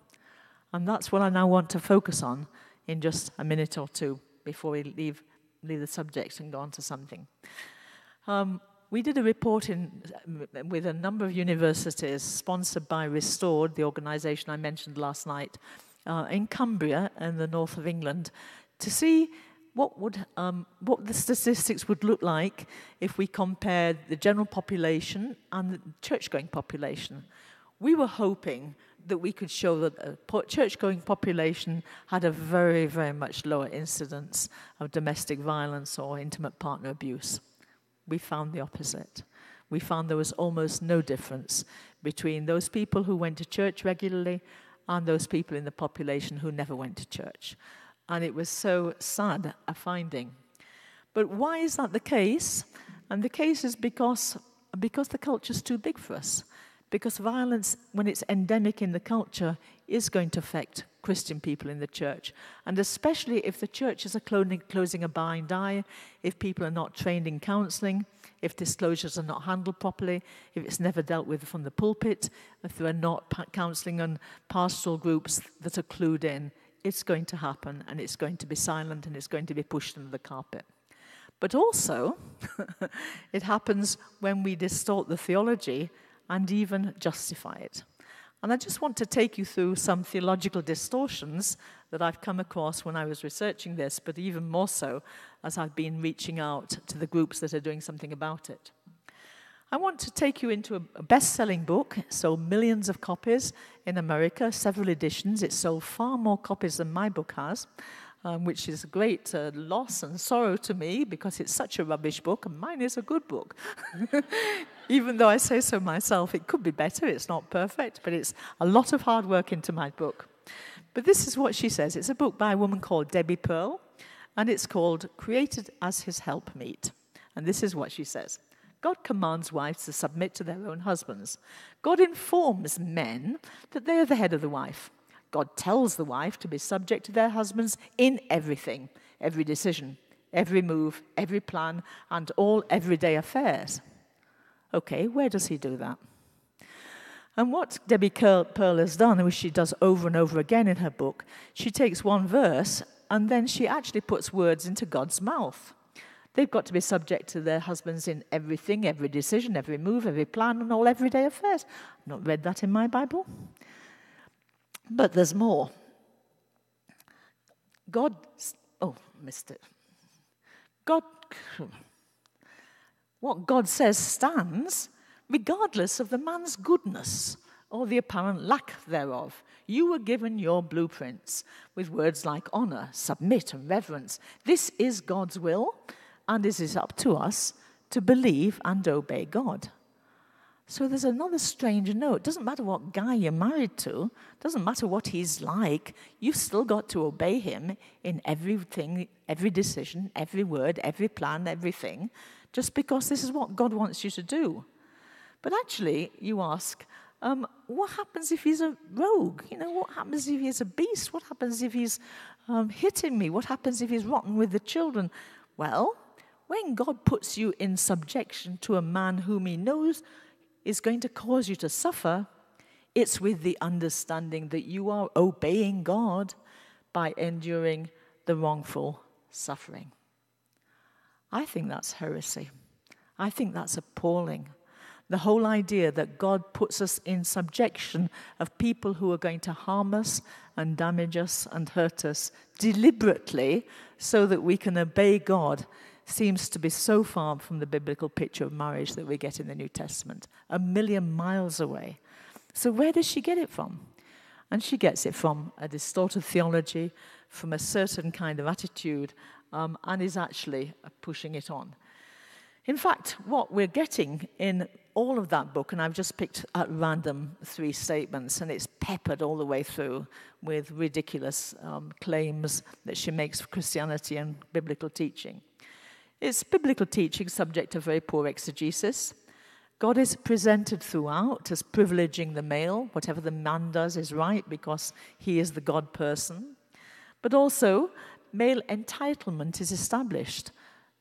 And that's what I now want to focus on in just a minute or two before we leave, leave the subject and go on to something. Um, we did a report in, with a number of universities sponsored by Restored, the organization I mentioned last night, uh, in Cumbria in the north of England, to see what, would, um, what the statistics would look like if we compared the general population and the church going population. We were hoping that we could show that the church going population had a very, very much lower incidence of domestic violence or intimate partner abuse. We found the opposite. We found there was almost no difference between those people who went to church regularly and those people in the population who never went to church. And it was so sad a finding. But why is that the case? And the case is because, because the culture is too big for us because violence, when it's endemic in the culture, is going to affect Christian people in the church. And especially if the church is a closing a blind eye, if people are not trained in counseling, if disclosures are not handled properly, if it's never dealt with from the pulpit, if there are not counseling and pastoral groups that are clued in, it's going to happen and it's going to be silent and it's going to be pushed under the carpet. But also, [LAUGHS] it happens when we distort the theology and even justify it. And I just want to take you through some theological distortions that I've come across when I was researching this, but even more so as I've been reaching out to the groups that are doing something about it. I want to take you into a best selling book. Sold millions of copies in America, several editions. It sold far more copies than my book has um, which is a great uh, loss and sorrow to me because it's such a rubbish book, and mine is a good book. [LAUGHS] Even though I say so myself, it could be better. It's not perfect, but it's a lot of hard work into my book. But this is what she says it's a book by a woman called Debbie Pearl, and it's called Created as His Helpmeet. And this is what she says. God commands wives to submit to their own husbands. God informs men that they are the head of the wife. God tells the wife to be subject to their husbands in everything, every decision, every move, every plan, and all everyday affairs. Okay, where does he do that? And what Debbie Pearl has done, which she does over and over again in her book, she takes one verse and then she actually puts words into God's mouth. They've got to be subject to their husbands in everything, every decision, every move, every plan, and all everyday affairs. I've not read that in my Bible. But there's more. God, oh, missed it. God, what God says stands regardless of the man's goodness or the apparent lack thereof. You were given your blueprints with words like honor, submit, and reverence. This is God's will, and it is up to us to believe and obey God. So there's another strange note. It doesn't matter what guy you're married to, doesn't matter what he's like, you've still got to obey him in everything, every decision, every word, every plan, everything, just because this is what God wants you to do. But actually, you ask, um, what happens if he's a rogue? You know, what happens if he's a beast? What happens if he's um, hitting me? What happens if he's rotten with the children? Well, when God puts you in subjection to a man whom he knows is going to cause you to suffer, it's with the understanding that you are obeying God by enduring the wrongful suffering. I think that's heresy. I think that's appalling. The whole idea that God puts us in subjection of people who are going to harm us and damage us and hurt us deliberately so that we can obey God seems to be so far from the biblical picture of marriage that we get in the New Testament, a million miles away. So, where does she get it from? And she gets it from a distorted theology, from a certain kind of attitude, um, and is actually pushing it on. In fact, what we're getting in all of that book, and I've just picked at random three statements, and it's peppered all the way through with ridiculous um, claims that she makes for Christianity and biblical teaching. It's biblical teaching subject to very poor exegesis. God is presented throughout as privileging the male. Whatever the man does is right because he is the God person. But also, male entitlement is established.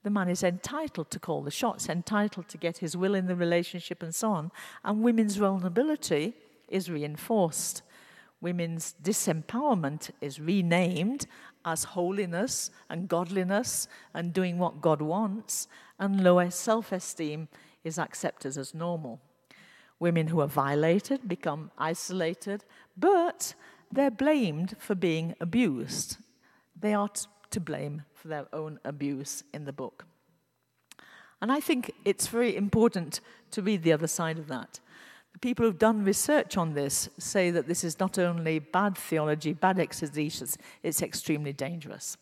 The man is entitled to call the shots, entitled to get his will in the relationship, and so on. And women's vulnerability is reinforced. Women's disempowerment is renamed as holiness and godliness and doing what God wants, and lower self esteem is accepted as normal. Women who are violated become isolated, but they're blamed for being abused. They are to blame for their own abuse in the book. And I think it's very important to read the other side of that. People who've done research on this say that this is not only bad theology, bad exegesis, it's extremely dangerous.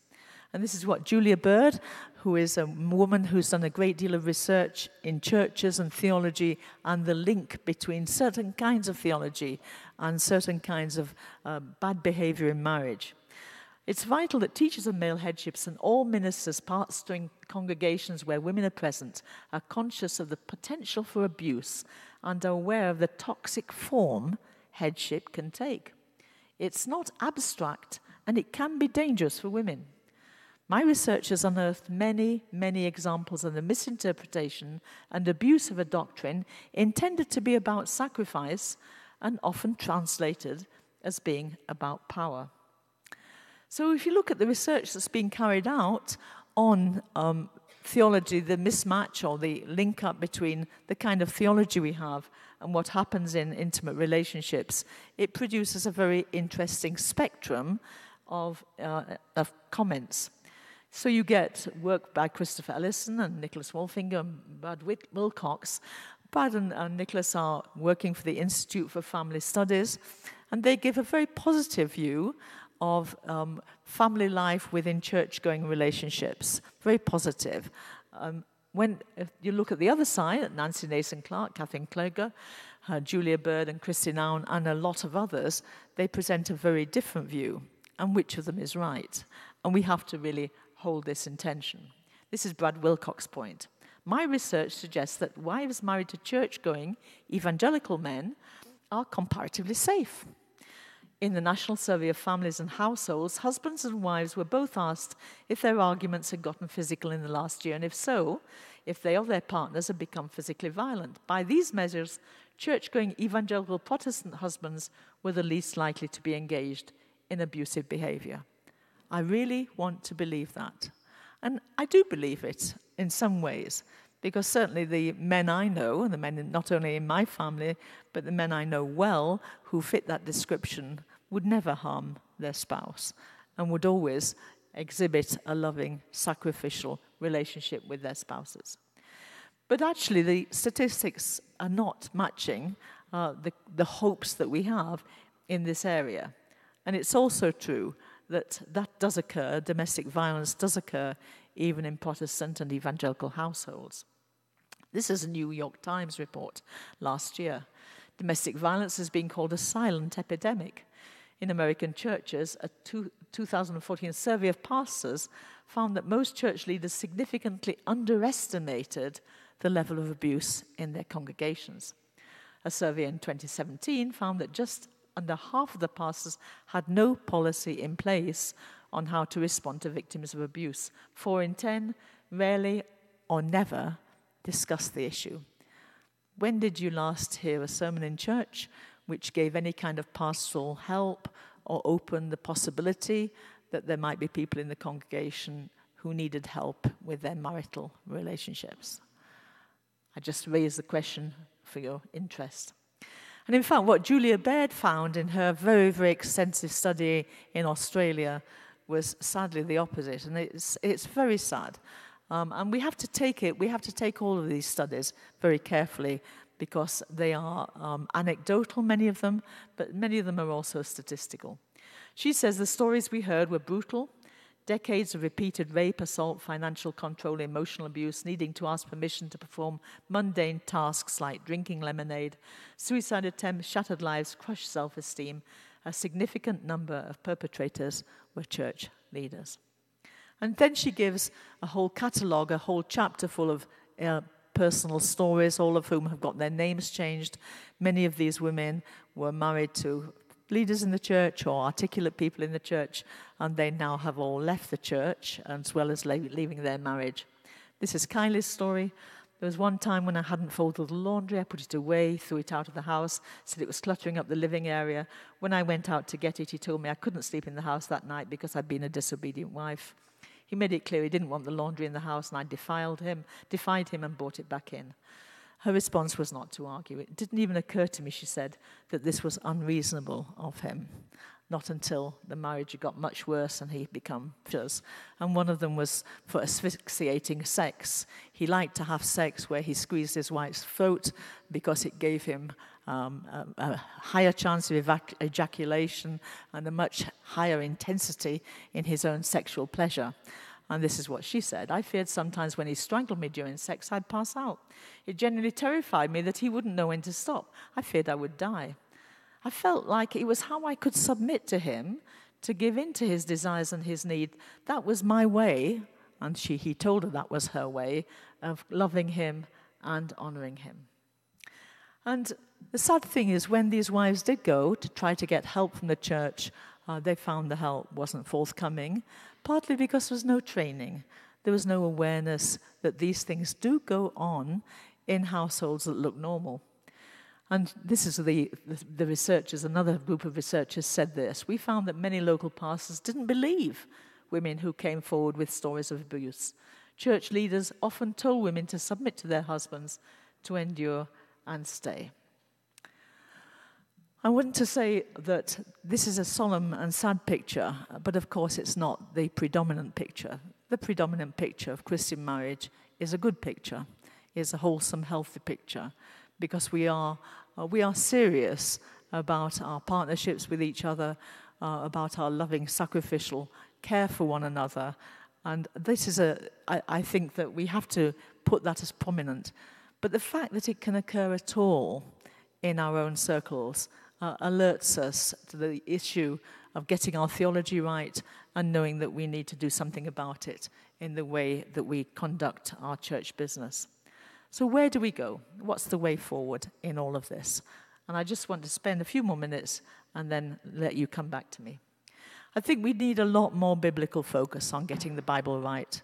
And this is what Julia Baird, who is a woman who's done a great deal of research in churches and theology and the link between certain kinds of theology and certain kinds of uh, bad behavior in marriage. It's vital that teachers of male headships and all ministers pastoring congregations where women are present are conscious of the potential for abuse and are aware of the toxic form headship can take. It's not abstract and it can be dangerous for women. My research has unearthed many, many examples of the misinterpretation and abuse of a doctrine intended to be about sacrifice and often translated as being about power. So, if you look at the research that's being carried out on um, theology, the mismatch or the link up between the kind of theology we have and what happens in intimate relationships, it produces a very interesting spectrum of, uh, of comments. So you get work by Christopher Ellison and Nicholas Wolfinger and Brad Wilcox. And, and Nicholas are working for the Institute for Family Studies, and they give a very positive view of um, family life within church going relationships. Very positive. Um, when you look at the other side, Nancy Nason Clark, Kathleen Kroeger, uh, Julia Baird, and Kristin Aune, and a lot of others, they present a very different view. And which of them is right? And we have to really hold this in tension. This is Brad Wilcox's point. My research suggests that wives married to church going evangelical men are comparatively safe. In the National Survey of Families and Households, husbands and wives were both asked if their arguments had gotten physical in the last year, and if so, if they or their partners had become physically violent. By these measures, church going evangelical Protestant husbands were the least likely to be engaged in abusive behavior. I really want to believe that. And I do believe it in some ways, because certainly the men I know, and the men not only in my family, but the men I know well who fit that description, would never harm their spouse and would always exhibit a loving, sacrificial relationship with their spouses. But actually, the statistics are not matching uh, the, the hopes that we have in this area. And it's also true that that does occur, domestic violence does occur, even in Protestant and evangelical households. This is a New York Times report last year. Domestic violence has been called a silent epidemic in American churches, a two, 2014 survey of pastors found that most church leaders significantly underestimated the level of abuse in their congregations. A survey in 2017 found that just under half of the pastors had no policy in place on how to respond to victims of abuse. Four in ten rarely or never discuss the issue. When did you last hear a sermon in church which gave any kind of pastoral help or open the possibility that there might be people in the congregation who needed help with their marital relationships? I just raised the question for your interest. And in fact, what Julia Baird found in her very, very extensive study in Australia was sadly the opposite. And it's, it's very sad. Um, and we have to take it, we have to take all of these studies very carefully because they are um, anecdotal, many of them, but many of them are also statistical. She says the stories we heard were brutal, decades of repeated rape, assault, financial control, emotional abuse, needing to ask permission to perform mundane tasks like drinking lemonade, suicide attempts, shattered lives, crushed self esteem. A significant number of perpetrators were church leaders. And then she gives a whole catalogue, a whole chapter full of uh, personal stories, all of whom have got their names changed. Many of these women were married to leaders in the church or articulate people in the church, and they now have all left the church as well as leaving their marriage. This is Kylie's story. There was one time when I hadn't folded the laundry, I put it away, threw it out of the house, said it was cluttering up the living area. When I went out to get it, he told me I couldn't sleep in the house that night because I'd been a disobedient wife. He made it clear he didn't want the laundry in the house, and I defiled him, defied him, and brought it back in. Her response was not to argue. It didn't even occur to me, she said, that this was unreasonable of him. Not until the marriage got much worse and he became fierce. And one of them was for asphyxiating sex. He liked to have sex where he squeezed his wife's throat because it gave him um, a, a, higher chance of evac- ejaculation and a much higher intensity in his own sexual pleasure. And this is what she said I feared sometimes when he strangled me during sex, I'd pass out. It genuinely terrified me that he wouldn't know when to stop. I feared I would die. I felt like it was how I could submit to him to give in to his desires and his need. That was my way, and she, he told her that was her way, of loving him and honoring him. And the sad thing is, when these wives did go to try to get help from the church, uh, they found the help wasn't forthcoming partly because there was no training. There was no awareness that these things do go on in households that look normal. And this is the, the, the, researchers, another group of researchers said this. We found that many local pastors didn't believe women who came forward with stories of abuse. Church leaders often told women to submit to their husbands, to endure and stay. I want to say that this is a solemn and sad picture, but of course it's not the predominant picture. The predominant picture of Christian marriage is a good picture, is a wholesome, healthy picture, because we are, uh, we are serious about our partnerships with each other, uh, about our loving, sacrificial care for one another. And this is a, I, I think that we have to put that as prominent. But the fact that it can occur at all in our own circles uh, alerts us to the issue of getting our theology right and knowing that we need to do something about it in the way that we conduct our church business. So, where do we go? What's the way forward in all of this? And I just want to spend a few more minutes and then let you come back to me. I think we need a lot more biblical focus on getting the Bible right.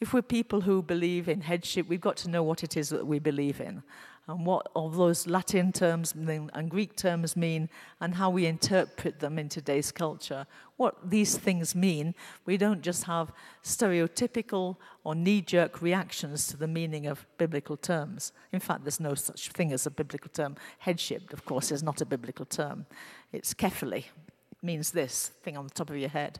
If we're people who believe in headship, we've got to know what it is that we believe in and what all those Latin terms and Greek terms mean and how we interpret them in today's culture. What these things mean, we don't just have stereotypical or knee jerk reactions to the meaning of biblical terms. In fact, there's no such thing as a biblical term. Headship, of course, is not a biblical term, it's kephale. It means this thing on the top of your head,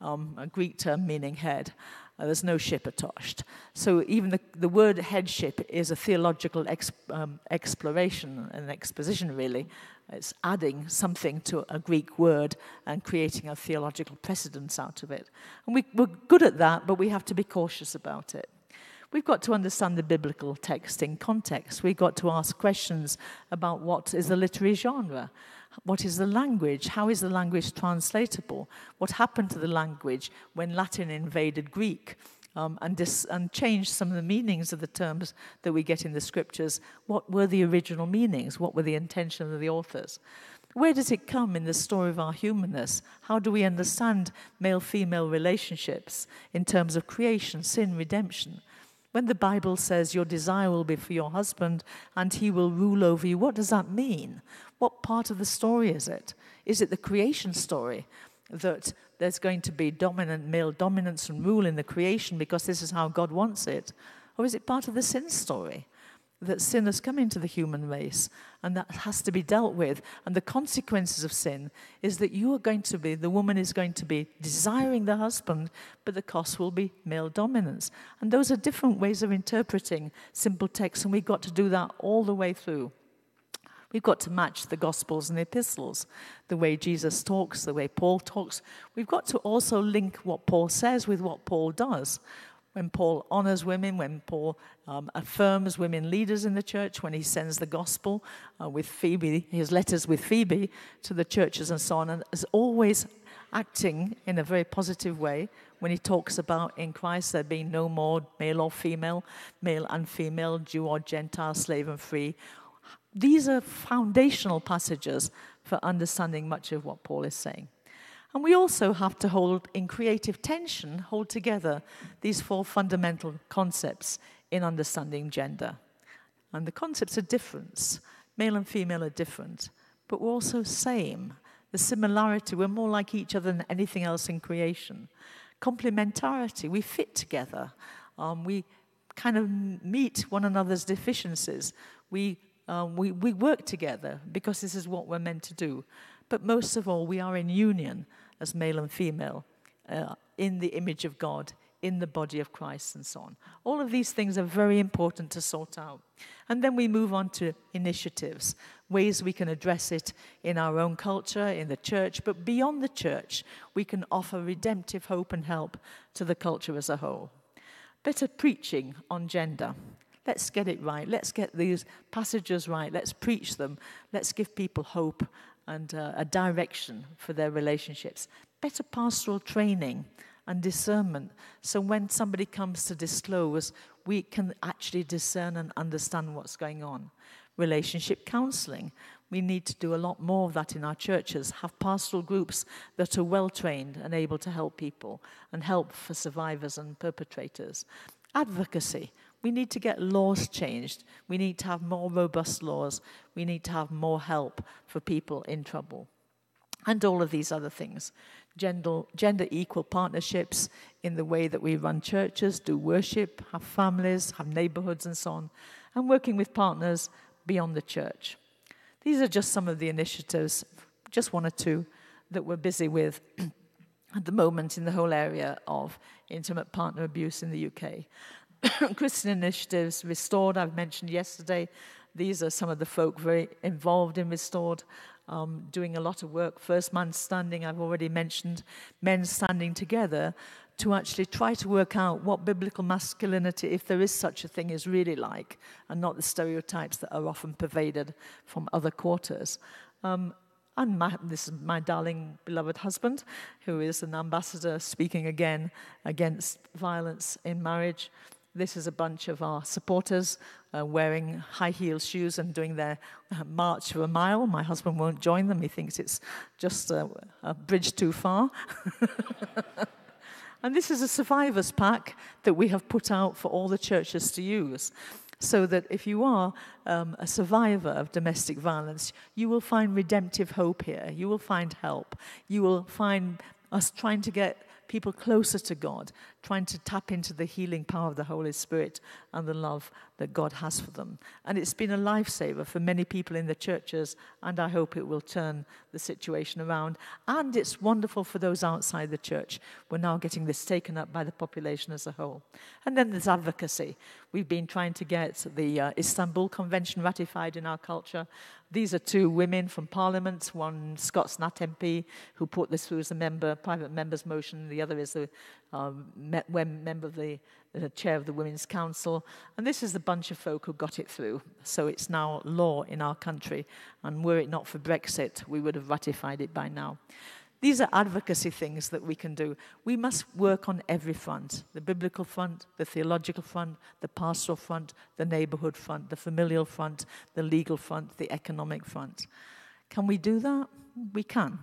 um, a Greek term meaning head. Uh, there's no ship attached. So even the, the word headship is a theological um, exploration, an exposition really. It's adding something to a Greek word and creating a theological precedence out of it. And we, we're good at that, but we have to be cautious about it. We've got to understand the biblical text in context. We've got to ask questions about what is the literary genre. What is the language? How is the language translatable? What happened to the language when Latin invaded Greek? Um, and, dis- and some of the meanings of the terms that we get in the scriptures. What were the original meanings? What were the intentions of the authors? Where does it come in the story of our humanness? How do we understand male female relationships in terms of creation, sin, redemption? When the Bible says your desire will be for your husband and he will rule over you, what does that mean? What part of the story is it? Is it the creation story that there's going to be dominant male dominance and rule in the creation because this is how God wants it? Or is it part of the sin story? that sin has come into the human race and that has to be dealt with. And the consequences of sin is that you are going to be, the woman is going to be desiring the husband, but the cost will be male dominance. And those are different ways of interpreting simple texts, and we've got to do that all the way through. We've got to match the Gospels and the epistles, the way Jesus talks, the way Paul talks. We've got to also link what Paul says with what Paul does when Paul honors women, when Paul um, affirms women leaders in the church, when he sends the gospel uh, with Phoebe, his letters with Phoebe to the churches and so on, and is always acting in a very positive way when he talks about in Christ there being no more male or female, male and female, Jew or Gentile, slave and free. These are foundational passages for understanding much of what Paul is saying. And we also have to hold in creative tension, hold together these four fundamental concepts in understanding gender. And the concepts are different. Male and female are different, but we're also same. The similarity, we're more like each other than anything else in creation. Complementarity, we fit together. Um, we kind of meet one another's deficiencies. We, um, we, we work together because this is what we're meant to do. But most of all, we are in union as male and female uh, in the image of God, in the body of Christ, and so on. All of these things are very important to sort out. And then we move on to initiatives, ways we can address it in our own culture, in the church, but beyond the church, we can offer redemptive hope and help to the culture as a whole. Better preaching on gender. Let's get it right. Let's get these passages right. Let's preach them. Let's give people hope and uh, a direction for their relationships. Better pastoral training and discernment. So when somebody comes to disclose, we can actually discern and understand what's going on. Relationship counseling. We need to do a lot more of that in our churches. Have pastoral groups that are well trained and able to help people and help for survivors and perpetrators. Advocacy. We need to get laws changed. We need to have more robust laws. We need to have more help for people in trouble. And all of these other things. Gender, gender equal partnerships in the way that we run churches, do worship, have families, have neighborhoods, and so on. And working with partners beyond the church. These are just some of the initiatives, just one or two, that we're busy with [CLEARS THROAT] at the moment in the whole area of intimate partner abuse in the UK. [COUGHS] Christian initiatives, Restored, I've mentioned yesterday. These are some of the folk very involved in Restored, um, doing a lot of work. First Man Standing, I've already mentioned, men standing together to actually try to work out what biblical masculinity, if there is such a thing, is really like, and not the stereotypes that are often pervaded from other quarters. Um, and my, this is my darling, beloved husband, who is an ambassador speaking again against violence in marriage. This is a bunch of our supporters uh, wearing high heel shoes and doing their uh, march for a mile. My husband won't join them, he thinks it's just a, a bridge too far. [LAUGHS] and this is a survivors pack that we have put out for all the churches to use. So that if you are um, a survivor of domestic violence, you will find redemptive hope here. You will find help. You will find us trying to get people closer to God, trying to tap into the healing power of the Holy Spirit and the love that God has for them. And it's been a lifesaver for many people in the churches, and I hope it will turn the situation around. And it's wonderful for those outside the church. We're now getting this taken up by the population as a whole. And then there's advocacy. We've been trying to get the uh, Istanbul Convention ratified in our culture. These are two women from Parliament, one Scots Nat MP, who put this through as a member, private member's motion. The other is the um, member of the, the chair of the Women's Council. And this is the bunch of folk who got it through. So it's now law in our country. And were it not for Brexit, we would have ratified it by now. These are advocacy things that we can do. We must work on every front the biblical front, the theological front, the pastoral front, the neighborhood front, the familial front, the legal front, the economic front. Can we do that? We can.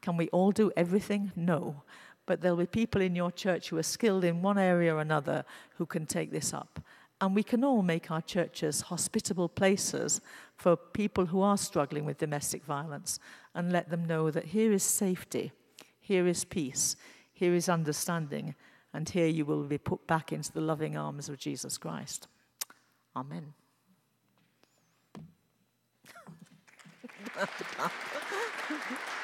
Can we all do everything? No. But there'll be people in your church who are skilled in one area or another who can take this up. And we can all make our churches hospitable places for people who are struggling with domestic violence and let them know that here is safety, here is peace, here is understanding, and here you will be put back into the loving arms of Jesus Christ. Amen. [LAUGHS]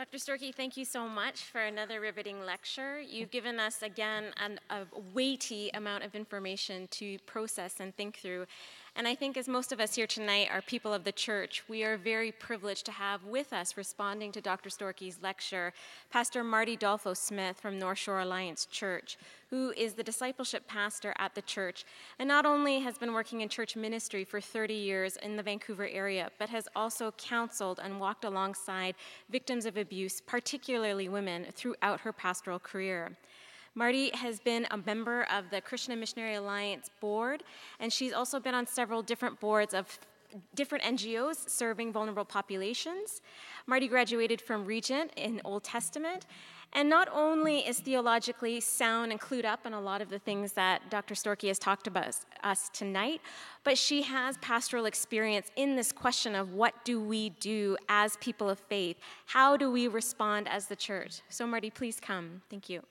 Dr. Storkey, thank you so much for another riveting lecture. You've given us, again, an, a weighty amount of information to process and think through. And I think, as most of us here tonight are people of the church, we are very privileged to have with us, responding to Dr. Storkey's lecture, Pastor Marty Dolfo Smith from North Shore Alliance Church, who is the discipleship pastor at the church, and not only has been working in church ministry for 30 years in the Vancouver area, but has also counseled and walked alongside victims of abuse, particularly women, throughout her pastoral career. Marty has been a member of the Christian Missionary Alliance board, and she's also been on several different boards of different NGOs serving vulnerable populations. Marty graduated from Regent in Old Testament. And not only is theologically sound and clued up in a lot of the things that Dr. Storkey has talked about us tonight, but she has pastoral experience in this question of what do we do as people of faith? How do we respond as the church? So, Marty, please come. Thank you.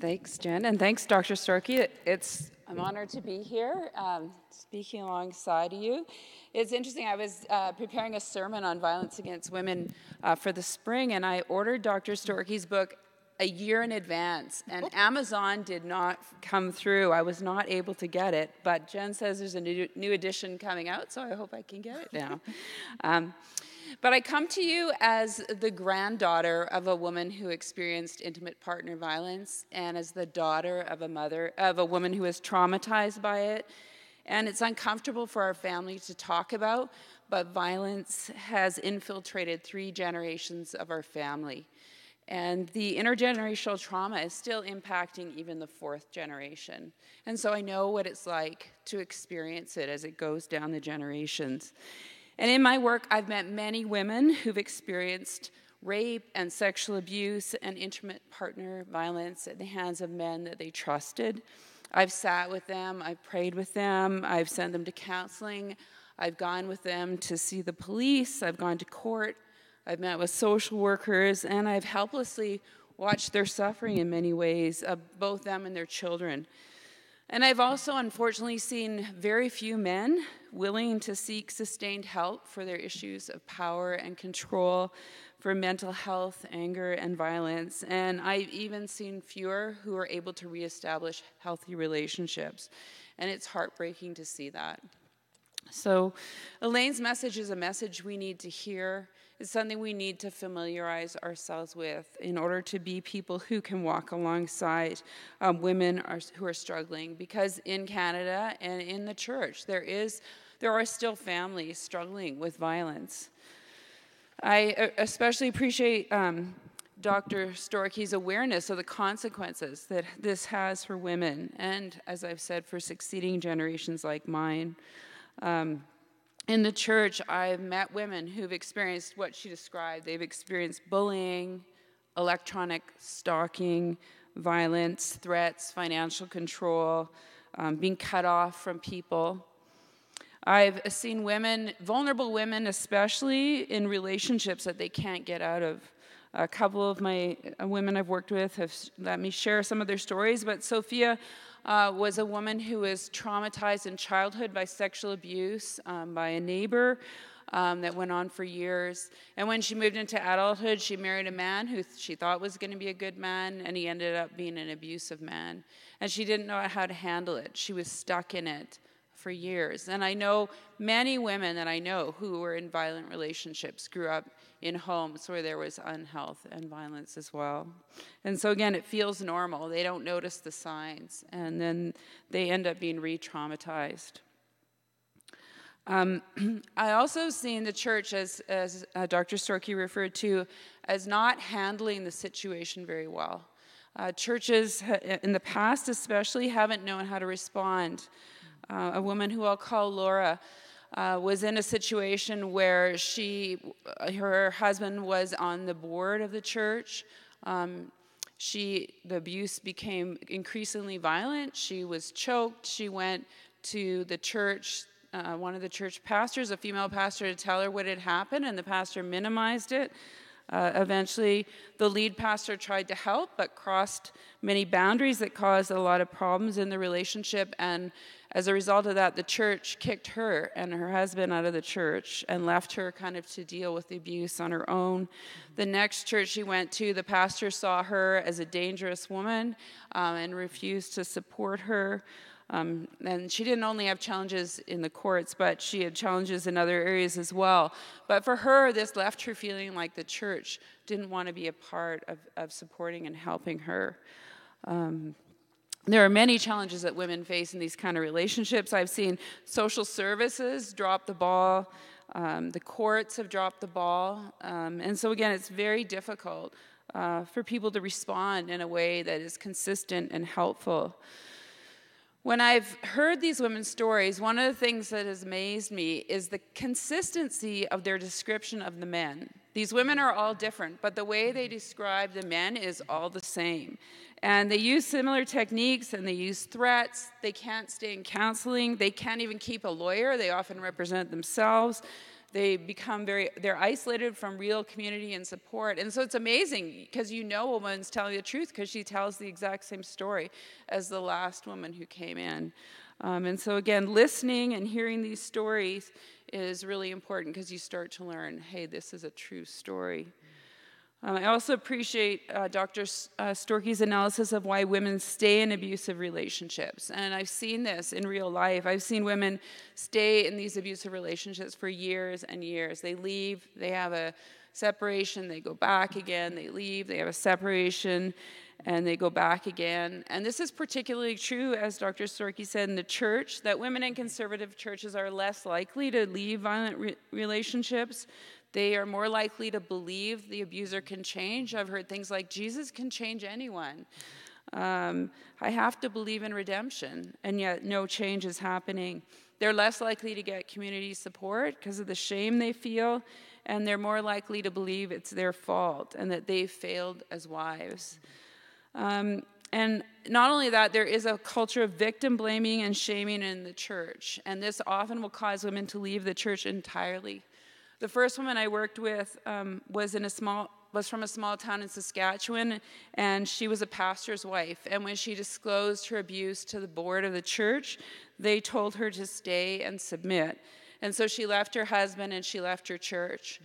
Thanks, Jen, and thanks, Dr. Storkey. It's I'm honored to be here, um, speaking alongside you. It's interesting. I was uh, preparing a sermon on violence against women uh, for the spring, and I ordered Dr. Storkey's book a year in advance, and Amazon did not come through. I was not able to get it, but Jen says there's a new, new edition coming out, so I hope I can get it now. [LAUGHS] Um, but I come to you as the granddaughter of a woman who experienced intimate partner violence and as the daughter of a mother of a woman who was traumatized by it. And it's uncomfortable for our family to talk about, but violence has infiltrated three generations of our family. And the intergenerational trauma is still impacting even the fourth generation. And so I know what it's like to experience it as it goes down the generations. And in my work, I've met many women who've experienced rape and sexual abuse and intimate partner violence at the hands of men that they trusted. I've sat with them, I've prayed with them, I've sent them to counseling, I've gone with them to see the police, I've gone to court, I've met with social workers, and I've helplessly watched their suffering in many ways, both them and their children. And I've also unfortunately seen very few men willing to seek sustained help for their issues of power and control, for mental health, anger, and violence. And I've even seen fewer who are able to reestablish healthy relationships. And it's heartbreaking to see that. So, Elaine's message is a message we need to hear is something we need to familiarize ourselves with in order to be people who can walk alongside um, women are, who are struggling. Because in Canada and in the church, there is there are still families struggling with violence. I uh, especially appreciate um, Dr. Storkey's awareness of the consequences that this has for women, and as I've said, for succeeding generations like mine. Um, in the church, I've met women who've experienced what she described. They've experienced bullying, electronic stalking, violence, threats, financial control, um, being cut off from people. I've seen women, vulnerable women especially, in relationships that they can't get out of. A couple of my uh, women I've worked with have let me share some of their stories, but Sophia uh, was a woman who was traumatized in childhood by sexual abuse um, by a neighbor um, that went on for years. And when she moved into adulthood, she married a man who she thought was going to be a good man, and he ended up being an abusive man. And she didn't know how to handle it, she was stuck in it for years. And I know many women that I know who were in violent relationships grew up in homes where there was unhealth and violence as well. And so, again, it feels normal. They don't notice the signs, and then they end up being re traumatized. Um, [CLEARS THROAT] I also seen the church, as, as uh, Dr. Storkey referred to, as not handling the situation very well. Uh, churches in the past, especially, haven't known how to respond. Uh, a woman who I'll call Laura uh, was in a situation where she, her husband was on the board of the church. Um, she, the abuse became increasingly violent. She was choked. She went to the church, uh, one of the church pastors, a female pastor, to tell her what had happened, and the pastor minimized it. Uh, eventually, the lead pastor tried to help, but crossed many boundaries that caused a lot of problems in the relationship. And as a result of that, the church kicked her and her husband out of the church and left her kind of to deal with the abuse on her own. The next church she went to, the pastor saw her as a dangerous woman um, and refused to support her. Um, and she didn't only have challenges in the courts, but she had challenges in other areas as well. But for her, this left her feeling like the church didn't want to be a part of, of supporting and helping her. Um, there are many challenges that women face in these kind of relationships. I've seen social services drop the ball, um, the courts have dropped the ball. Um, and so, again, it's very difficult uh, for people to respond in a way that is consistent and helpful. When I've heard these women's stories, one of the things that has amazed me is the consistency of their description of the men. These women are all different, but the way they describe the men is all the same. And they use similar techniques and they use threats. They can't stay in counseling. They can't even keep a lawyer. They often represent themselves they become very they're isolated from real community and support. And so it's amazing because you know a woman's telling the truth because she tells the exact same story as the last woman who came in. Um, and so again listening and hearing these stories is really important because you start to learn hey this is a true story um, I also appreciate uh, Dr. S- uh, Storkey's analysis of why women stay in abusive relationships. And I've seen this in real life. I've seen women stay in these abusive relationships for years and years. They leave, they have a separation, they go back again, they leave, they have a separation, and they go back again. And this is particularly true, as Dr. Storkey said, in the church, that women in conservative churches are less likely to leave violent re- relationships they are more likely to believe the abuser can change. I've heard things like, Jesus can change anyone. Um, I have to believe in redemption, and yet no change is happening. They're less likely to get community support because of the shame they feel, and they're more likely to believe it's their fault and that they failed as wives. Um, and not only that, there is a culture of victim blaming and shaming in the church, and this often will cause women to leave the church entirely. The first woman I worked with um, was in a small was from a small town in Saskatchewan, and she was a pastor's wife. And when she disclosed her abuse to the board of the church, they told her to stay and submit. And so she left her husband and she left her church.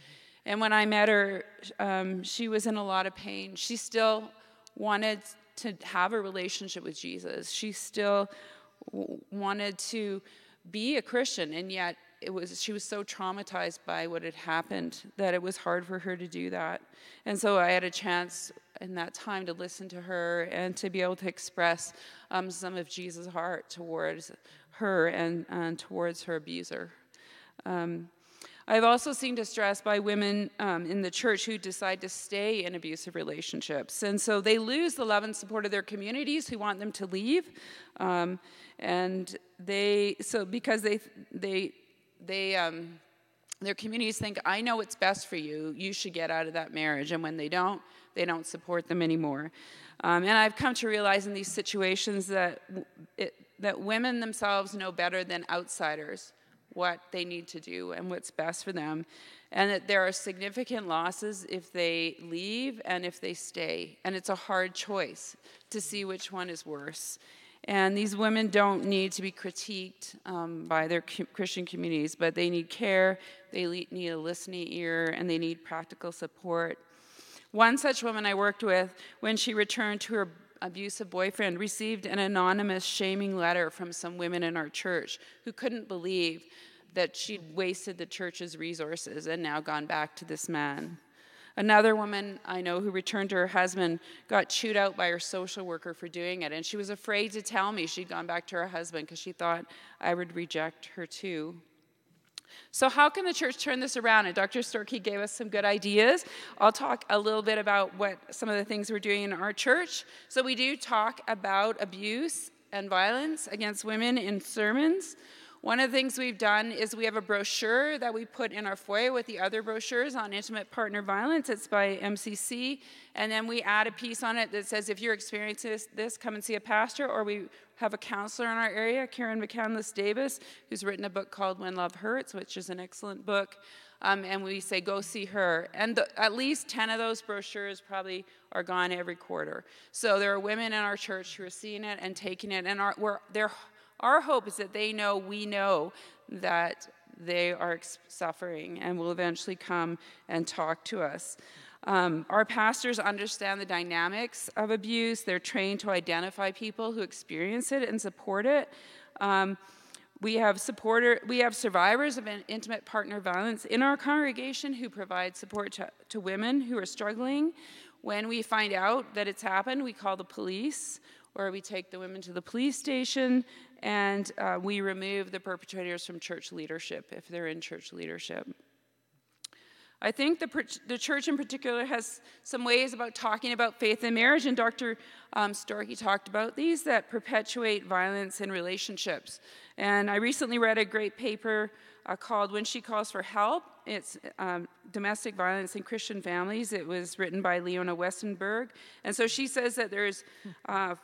And when I met her, um, she was in a lot of pain. She still wanted to have a relationship with Jesus. She still w- wanted to be a Christian, and yet it was she was so traumatized by what had happened that it was hard for her to do that and so i had a chance in that time to listen to her and to be able to express um, some of jesus heart towards her and, and towards her abuser um, I've also seen distress by women um, in the church who decide to stay in abusive relationships. And so they lose the love and support of their communities who want them to leave. Um, and they, so because they, they they um, their communities think i know what's best for you. You should get out of that marriage. And when they don't they don't support them anymore. Um, and i've come to realize in these situations that it, that women themselves know better than outsiders what they need to do and what's best for them and that there are significant losses if they leave and if they stay. And it's a hard choice to see which one is worse and these women don't need to be critiqued um, by their Christian communities, but they need care, they need a listening ear, and they need practical support. One such woman I worked with, when she returned to her abusive boyfriend, received an anonymous shaming letter from some women in our church who couldn't believe that she'd wasted the church's resources and now gone back to this man. Another woman I know who returned to her husband got chewed out by her social worker for doing it, and she was afraid to tell me she'd gone back to her husband because she thought I would reject her too. So, how can the church turn this around? And Dr. Storkey gave us some good ideas. I'll talk a little bit about what some of the things we're doing in our church. So, we do talk about abuse and violence against women in sermons. One of the things we've done is we have a brochure that we put in our foyer with the other brochures on intimate partner violence. It's by MCC. And then we add a piece on it that says if you're experiencing this, come and see a pastor. Or we have a counselor in our area, Karen McAndless-Davis, who's written a book called When Love Hurts, which is an excellent book. Um, and we say, go see her. And the, at least 10 of those brochures probably are gone every quarter. So there are women in our church who are seeing it and taking it, and are, we're, they're our hope is that they know we know that they are suffering and will eventually come and talk to us. Um, our pastors understand the dynamics of abuse. They're trained to identify people who experience it and support it. Um, we have supporter, we have survivors of intimate partner violence in our congregation who provide support to, to women who are struggling. When we find out that it's happened, we call the police or we take the women to the police station and uh, we remove the perpetrators from church leadership if they're in church leadership. I think the, the church in particular has some ways about talking about faith and marriage, and Dr. Um, Storkey talked about these that perpetuate violence in relationships. And I recently read a great paper uh, called When She Calls for Help. It's um, Domestic Violence in Christian Families. It was written by Leona Westenberg. And so she says that there's uh,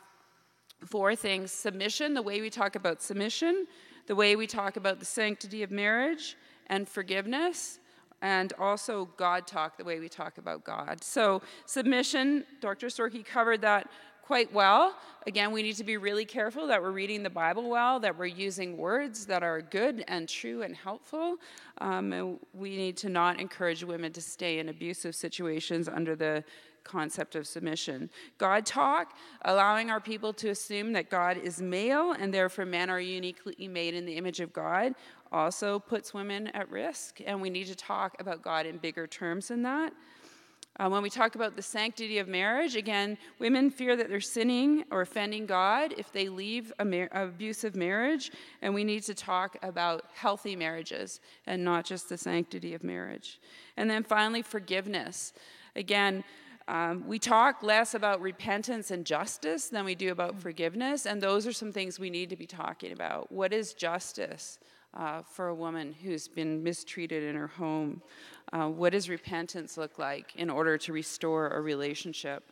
four things submission, the way we talk about submission, the way we talk about the sanctity of marriage, and forgiveness, and also God talk, the way we talk about God. So, submission, Dr. Storkey covered that quite well. Again, we need to be really careful that we're reading the Bible well, that we're using words that are good and true and helpful. Um, and we need to not encourage women to stay in abusive situations under the concept of submission. God talk, allowing our people to assume that God is male and therefore men are uniquely made in the image of God, also puts women at risk. And we need to talk about God in bigger terms than that. Uh, when we talk about the sanctity of marriage, again, women fear that they're sinning or offending God if they leave mar- abusive marriage, and we need to talk about healthy marriages and not just the sanctity of marriage. And then finally, forgiveness. Again, um, we talk less about repentance and justice than we do about forgiveness, and those are some things we need to be talking about. What is justice uh, for a woman who's been mistreated in her home? Uh, what does repentance look like in order to restore a relationship?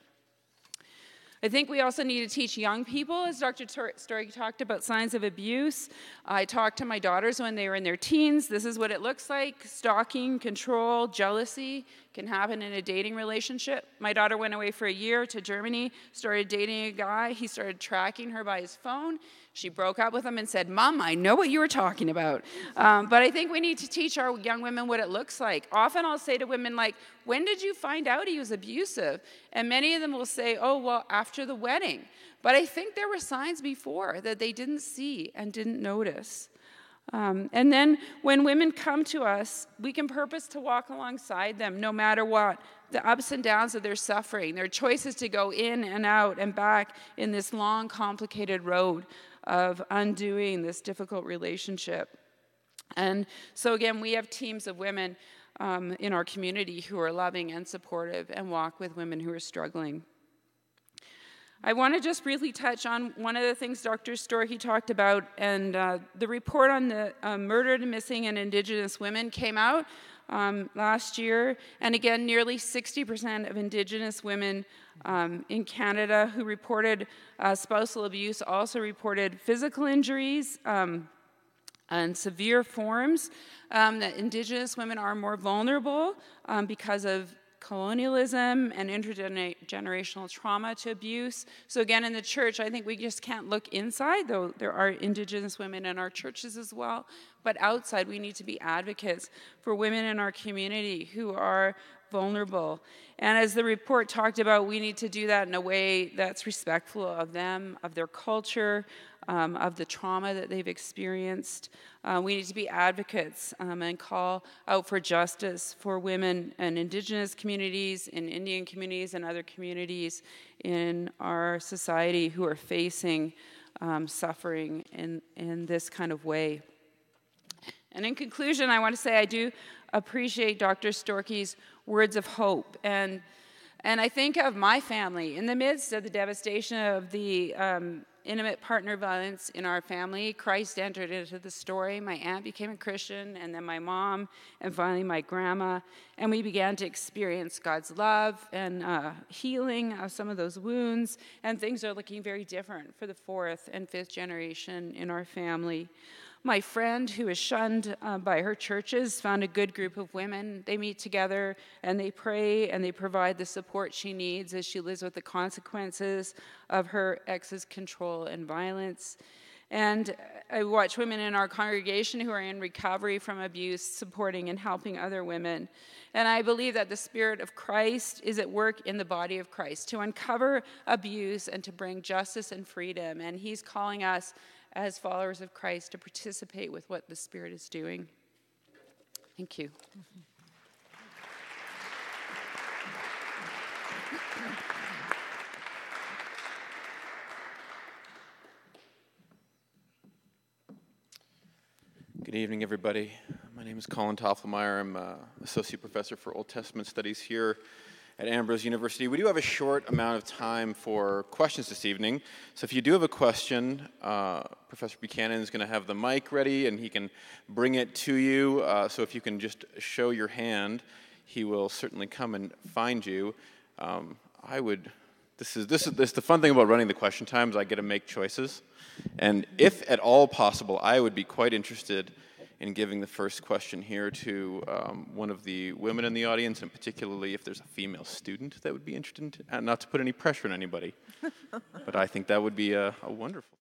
I think we also need to teach young people, as Dr. Storkey talked about signs of abuse. I talked to my daughters when they were in their teens. This is what it looks like stalking, control, jealousy can happen in a dating relationship. My daughter went away for a year to Germany, started dating a guy. He started tracking her by his phone. She broke up with him and said, Mom, I know what you were talking about. Um, but I think we need to teach our young women what it looks like. Often I'll say to women, like, when did you find out he was abusive? And many of them will say, oh, well, after the wedding. But I think there were signs before that they didn't see and didn't notice. Um, and then when women come to us, we can purpose to walk alongside them no matter what the ups and downs of their suffering, their choices to go in and out and back in this long, complicated road of undoing this difficult relationship. And so, again, we have teams of women um, in our community who are loving and supportive and walk with women who are struggling. I want to just briefly touch on one of the things Dr. Storkey talked about, and uh, the report on the uh, murdered, missing, and Indigenous women came out um, last year. And again, nearly 60% of Indigenous women um, in Canada who reported uh, spousal abuse also reported physical injuries um, and severe forms. Um, that Indigenous women are more vulnerable um, because of colonialism and intergenerational trauma to abuse. So, again, in the church, I think we just can't look inside, though there are Indigenous women in our churches as well. But outside, we need to be advocates for women in our community who are vulnerable. And as the report talked about, we need to do that in a way that's respectful of them, of their culture, um, of the trauma that they've experienced. Uh, we need to be advocates um, and call out for justice for women and indigenous communities, in Indian communities, and other communities in our society who are facing um, suffering in, in this kind of way. And in conclusion, I want to say I do appreciate Dr. Storkey's words of hope. And, and I think of my family in the midst of the devastation of the um, intimate partner violence in our family. Christ entered into the story. My aunt became a Christian, and then my mom, and finally my grandma. And we began to experience God's love and uh, healing of some of those wounds. And things are looking very different for the fourth and fifth generation in our family. My friend, who is shunned uh, by her churches, found a good group of women. They meet together and they pray and they provide the support she needs as she lives with the consequences of her ex's control and violence. And I watch women in our congregation who are in recovery from abuse supporting and helping other women. And I believe that the Spirit of Christ is at work in the body of Christ to uncover abuse and to bring justice and freedom. And He's calling us as followers of Christ to participate with what the Spirit is doing. Thank you. Good evening, everybody. My name is Colin Toffelmire. I'm uh, Associate Professor for Old Testament Studies here at Ambrose University. We do have a short amount of time for questions this evening. So if you do have a question, uh, Professor Buchanan is going to have the mic ready and he can bring it to you. Uh, so if you can just show your hand, he will certainly come and find you. Um, I would. This is, this is this, the fun thing about running the question times. I get to make choices. And if at all possible, I would be quite interested in giving the first question here to um, one of the women in the audience, and particularly if there's a female student that would be interested in, uh, not to put any pressure on anybody, [LAUGHS] but I think that would be a, a wonderful